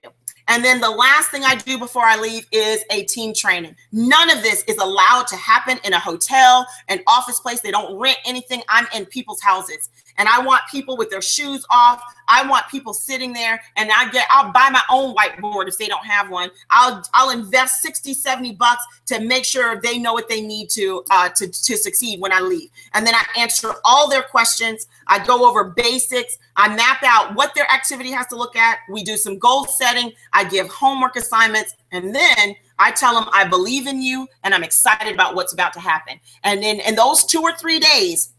And then the last thing I do before I leave is a team training. None of this is allowed to happen in a hotel, an office place. They don't rent anything. I'm in people's houses and I want people with their shoes off. I want people sitting there and I get I'll buy my own whiteboard if they don't have one. I'll I'll invest 60, 70 bucks to make sure they know what they need to uh, to to succeed when I leave. And then I answer all their questions. I go over basics. I map out what their activity has to look at. We do some goal setting. I give homework assignments and then I tell them I believe in you and I'm excited about what's about to happen. And then in those 2 or 3 days,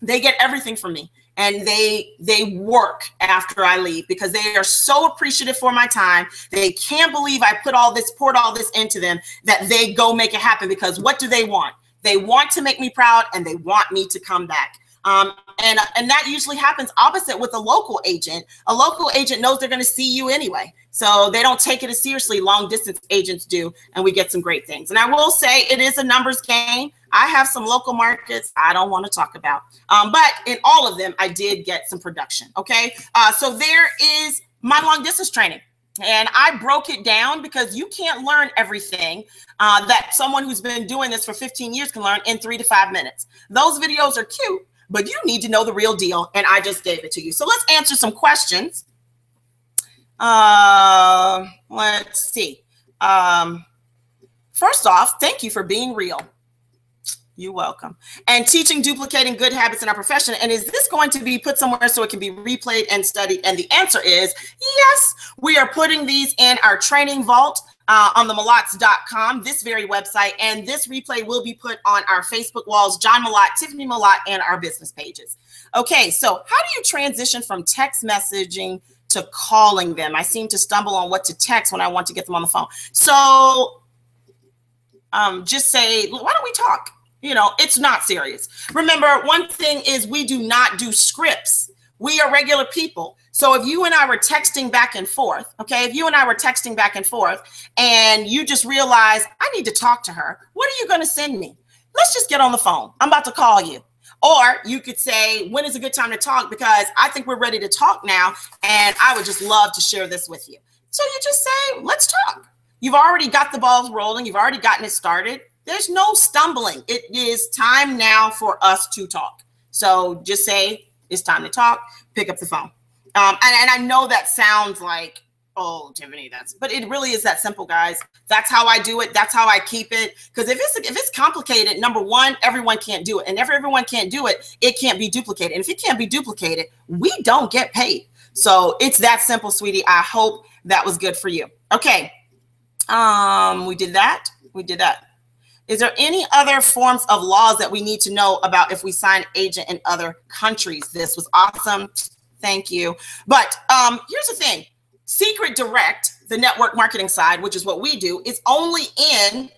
they get everything from me and they they work after I leave because they are so appreciative for my time. They can't believe I put all this poured all this into them that they go make it happen because what do they want? They want to make me proud and they want me to come back. Um, and and that usually happens opposite with a local agent. A local agent knows they're going to see you anyway, so they don't take it as seriously. Long distance agents do, and we get some great things. And I will say it is a numbers game. I have some local markets I don't want to talk about, um, but in all of them, I did get some production. Okay, uh, so there is my long distance training. And I broke it down because you can't learn everything uh, that someone who's been doing this for 15 years can learn in three to five minutes. Those videos are cute, but you need to know the real deal. And I just gave it to you. So let's answer some questions. Uh, let's see. Um, first off, thank you for being real. You're welcome. And teaching duplicating good habits in our profession. And is this going to be put somewhere so it can be replayed and studied? And the answer is yes. We are putting these in our training vault uh, on the Malotts.com, this very website. And this replay will be put on our Facebook walls, John Malott, Tiffany Malott, and our business pages. Okay, so how do you transition from text messaging to calling them? I seem to stumble on what to text when I want to get them on the phone. So um, just say, why don't we talk? You know, it's not serious. Remember, one thing is we do not do scripts. We are regular people. So if you and I were texting back and forth, okay, if you and I were texting back and forth and you just realize I need to talk to her, what are you going to send me? Let's just get on the phone. I'm about to call you. Or you could say, when is a good time to talk? Because I think we're ready to talk now. And I would just love to share this with you. So you just say, let's talk. You've already got the balls rolling. You've already gotten it started. There's no stumbling. It is time now for us to talk. So just say, it's time to talk. Pick up the phone. Um, and, and I know that sounds like, oh, Tiffany, that's, but it really is that simple, guys. That's how I do it. That's how I keep it. Because if it's if it's complicated, number one, everyone can't do it, and if everyone can't do it, it can't be duplicated. And if it can't be duplicated, we don't get paid. So it's that simple, sweetie. I hope that was good for you. Okay, um, we did that. We did that. Is there any other forms of laws that we need to know about if we sign agent in other countries? This was awesome. Thank you. But um, here's the thing Seacret Direct, the network marketing side, which is what we do, is only in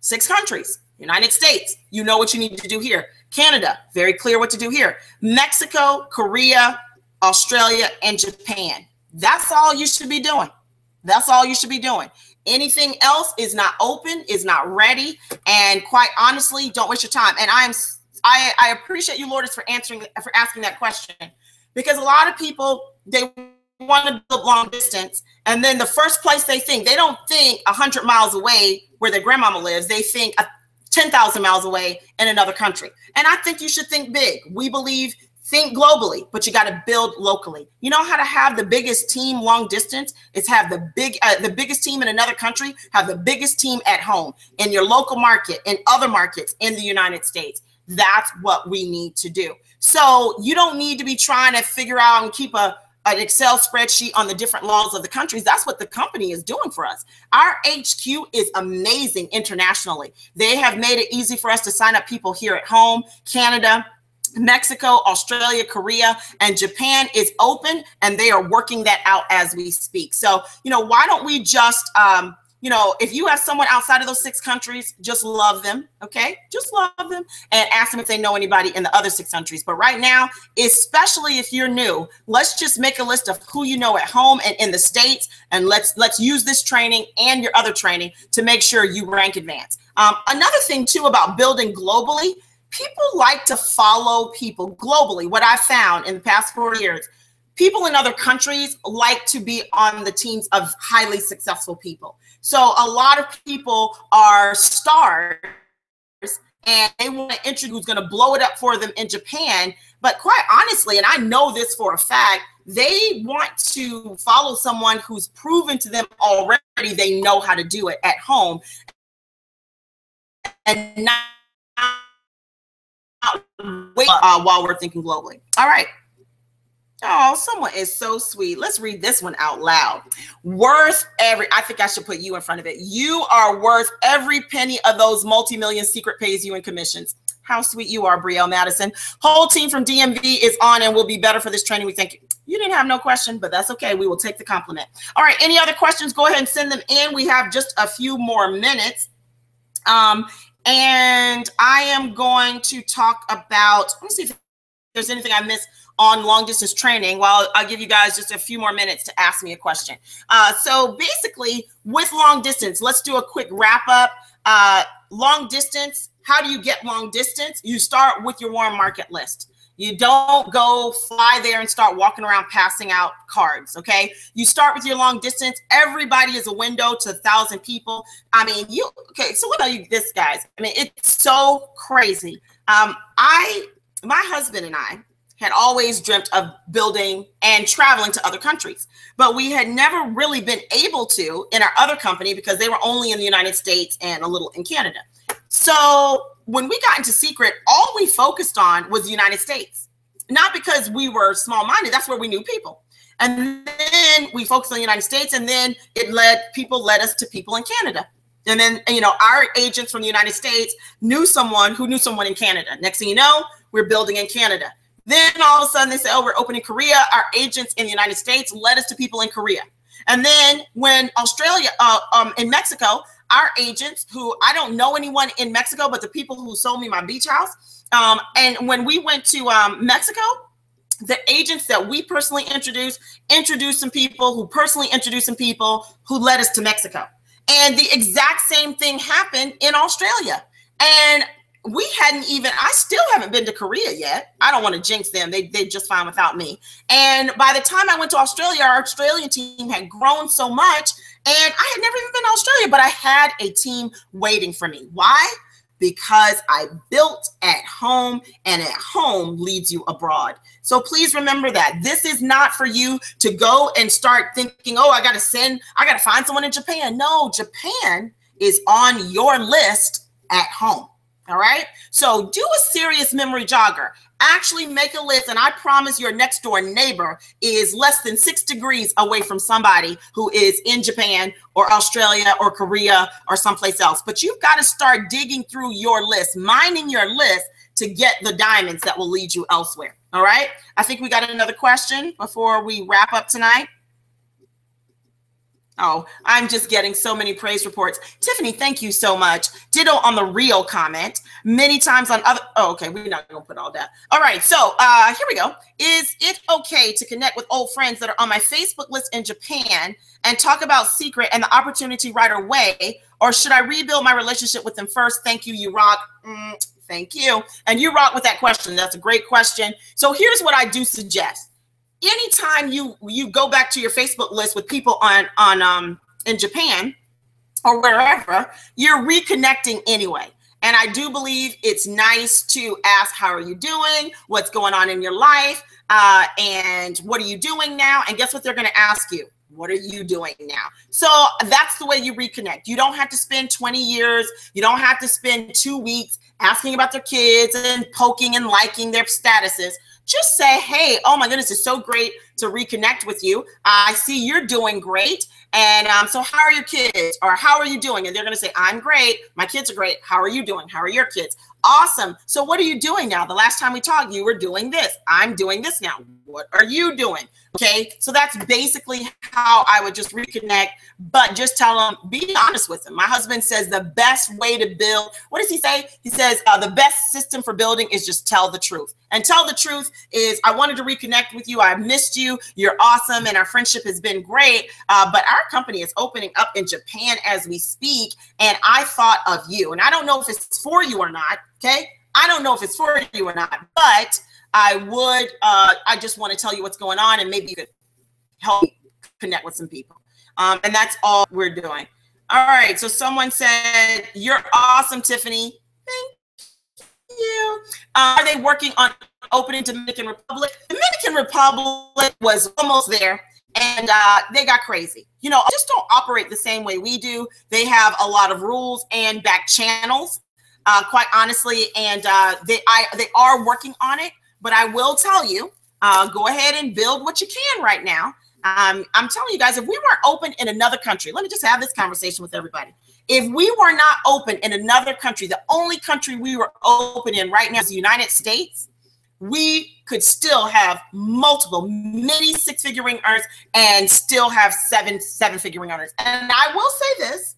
six countries United States, you know what you need to do here. Canada, very clear what to do here. Mexico, Korea, Australia, and Japan. That's all you should be doing. That's all you should be doing. Anything else is not open, is not ready, and quite honestly, don't waste your time. And I am I, I appreciate you, Lourdes, for answering for asking that question because a lot of people they want to build long distance and then the first place they think they don't think 100 miles away where their grandmama lives they think 10,000 miles away in another country. And i think you should think big. We believe think globally but you got to build locally. You know how to have the biggest team long distance? Is have the big uh, the biggest team in another country have the biggest team at home in your local market in other markets in the united states. That's what we need to do so you don't need to be trying to figure out and keep a an Excel spreadsheet on the different laws of the countries. That's what the company is doing for us. Our HQ is amazing internationally. They have made it easy for us to sign up people here at home, Canada, Mexico, Australia, Korea, and Japan is open and they are working that out as we speak. So, you know, why don't we just um, you know, if you have someone outside of those six countries, just love them, okay? Just love them and ask them if they know anybody in the other six countries. But right now, especially if you're new, let's just make a list of who you know at home and in the states, and let's let's use this training and your other training to make sure you rank advance. Um, another thing too about building globally, people like to follow people globally. What I found in the past four years people in other countries like to be on the teams of highly successful people. So a lot of people are stars and they want to introduce who's going to blow it up for them in Japan. But quite honestly, and I know this for a fact, they want to follow someone who's proven to them already they know how to do it at home and not wait uh, while we're thinking globally. All right. Oh, someone is so sweet. Let's read this one out loud. Worth every, I think I should put you in front of it. You are worth every penny of those multi-million Seacret pays you in commissions. How sweet you are, Brielle Madison. Whole team from DMV is on and will be better for this training. We thank you. You didn't have no question, but that's okay. We will take the compliment. All right. Any other questions? Go ahead and send them in. We have just a few more minutes. Um, and I am going to talk about, let me see if there's anything I missed on long distance training. Well, I'll give you guys just a few more minutes to ask me a question. Uh, so basically, with long distance, let's do a quick wrap up. Uh, long distance, how do you get long distance? You start with your warm market list. You don't go fly there and start walking around passing out cards. Okay. You start with your long distance. Everybody is a window to a thousand people. I mean, you okay. So what tell you this, guys. I mean, it's so crazy. Um, I, my husband and I, had always dreamt of building and traveling to other countries, but we had never really been able to in our other company because they were only in the United States and a little in Canada. So when we got into Seacret, all we focused on was the United States, not because we were small minded, that's where we knew people. And then we focused on the United States, and then it led people led us to people in Canada. And then, you know, our agents from the United States knew someone who knew someone in Canada. Next thing you know, we're building in Canada. Then all of a sudden they say, oh, we're opening Korea. Our agents in the United States led us to people in Korea. And then when Australia, uh, um, in Mexico, our agents who I don't know anyone in Mexico, but the people who sold me my beach house. Um, and when we went to um, Mexico, the agents that we personally introduced introduced some people who personally introduced some people who led us to Mexico. And the exact same thing happened in Australia. And we hadn't even i still haven't been to korea yet. I don't want to jinx them. They, they just fine without me. And by the time i went to australia our australian team had grown so much and i had never even been to australia but i had a team waiting for me. Why? Because i built at home and at home leads you abroad. So please remember that. This is not for you to go and start thinking oh i gotta send i gotta find someone in japan. No japan is on your list at home all right. So do a serious memory jogger. Actually make a list, and I promise your next door neighbor is less than six degrees away from somebody who is in Japan or Australia or Korea or someplace else. But you've got to start digging through your list, mining your list to get the diamonds that will lead you elsewhere. All right. I think we got another question before we wrap up tonight. Oh, I'm just getting so many praise reports. Tiffany, thank you so much. Ditto on the real comment. Many times on other. Oh, okay. We're not to put all that. All right. So uh, here we go. Is it okay to connect with old friends that are on my Facebook list in Japan and talk about Seacret and the opportunity right away? Or should I rebuild my relationship with them first? Thank you. You rock. Mm, thank you. And you rock with that question. That's a great question. So here's what I do suggest anytime you you go back to your Facebook list with people on on um in Japan or wherever, you're reconnecting anyway. And I do believe it's nice to ask, how are you doing? What's going on in your life? Uh, and what are you doing now? And guess what they're going to ask you? What are you doing now? So that's the way you reconnect. You don't have to spend 20 years. You don't have to spend two weeks asking about their kids and poking and liking their statuses just say, hey, oh my goodness, it's so great to reconnect with you. I see you're doing great. And um, so, how are your kids? Or how are you doing? And they're going to say, I'm great. My kids are great. How are you doing? How are your kids? Awesome. So, what are you doing now? The last time we talked, you were doing this. I'm doing this now. What are you doing? Okay. So, that's basically how I would just reconnect, but just tell them, be honest with them. My husband says the best way to build, what does he say? He says uh, the best system for building is just tell the truth. And tell the truth is, I wanted to reconnect with you. I missed you. You're awesome. And our friendship has been great. Uh, but our company is opening up in Japan as we speak. And I thought of you. And I don't know if it's for you or not Okay. I don't know if it's for you or not, but I would, uh, I just want to tell you what's going on and maybe you could help connect with some people. Um, and that's all we're doing. All right. So someone said, You're awesome, Tiffany. Thank you. Uh, are they working on opening Dominican Republic? Dominican Republic was almost there and uh, they got crazy. You know, just don't operate the same way we do. They have a lot of rules and back channels uh, quite honestly, and uh, they I they are working on it. But I will tell you, uh, go ahead and build what you can right now. Um, I'm telling you guys, if we weren't open in another country, let me just have this conversation with everybody. If we were not open in another country, the only country we were open in right now is the United States, we could still have multiple, many six-figure ring earners and still have seven seven-figure ring earners. And I will say this,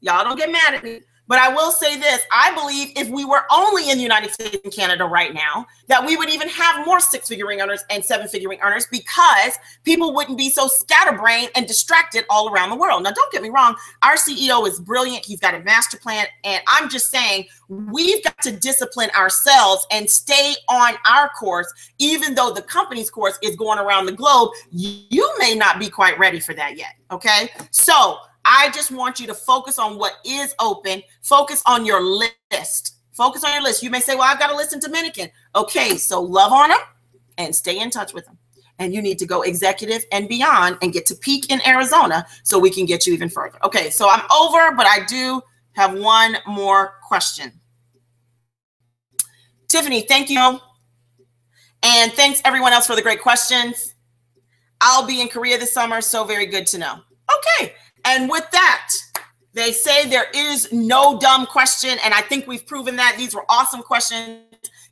y'all don't get mad at me. But I will say this I believe if we were only in the United States and Canada right now, that we would even have more six figure ring earners and seven figure ring earners because people wouldn't be so scatterbrained and distracted all around the world. Now, don't get me wrong, our CEO is brilliant. He's got a master plan. And I'm just saying, we've got to discipline ourselves and stay on our course, even though the company's course is going around the globe. You may not be quite ready for that yet. Okay. So, I just want you to focus on what is open, focus on your list. Focus on your list. You may say, Well, I've got to listen to Dominican. Okay, so love on them and stay in touch with them. And you need to go executive and beyond and get to peak in Arizona so we can get you even further. Okay, so I'm over, but I do have one more question. Tiffany, thank you. And thanks everyone else for the great questions. I'll be in Korea this summer, so very good to know. Okay, and with that, they say there is no dumb question. And I think we've proven that. These were awesome questions.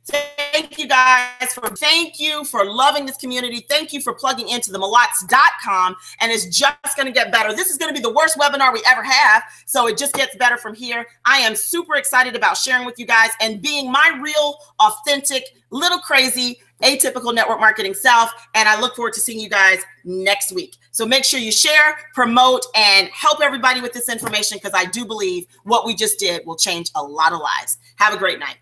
Thank you guys for thank you for loving this community. Thank you for plugging into the Malotts.com. And it's just going to get better. This is going to be the worst webinar we ever have. So it just gets better from here. I am super excited about sharing with you guys and being my real, authentic, little crazy, atypical network marketing self. And I look forward to seeing you guys next week. So make sure you share, promote, and help everybody with this information because I do believe what we just did will change a lot of lives. Have a great night.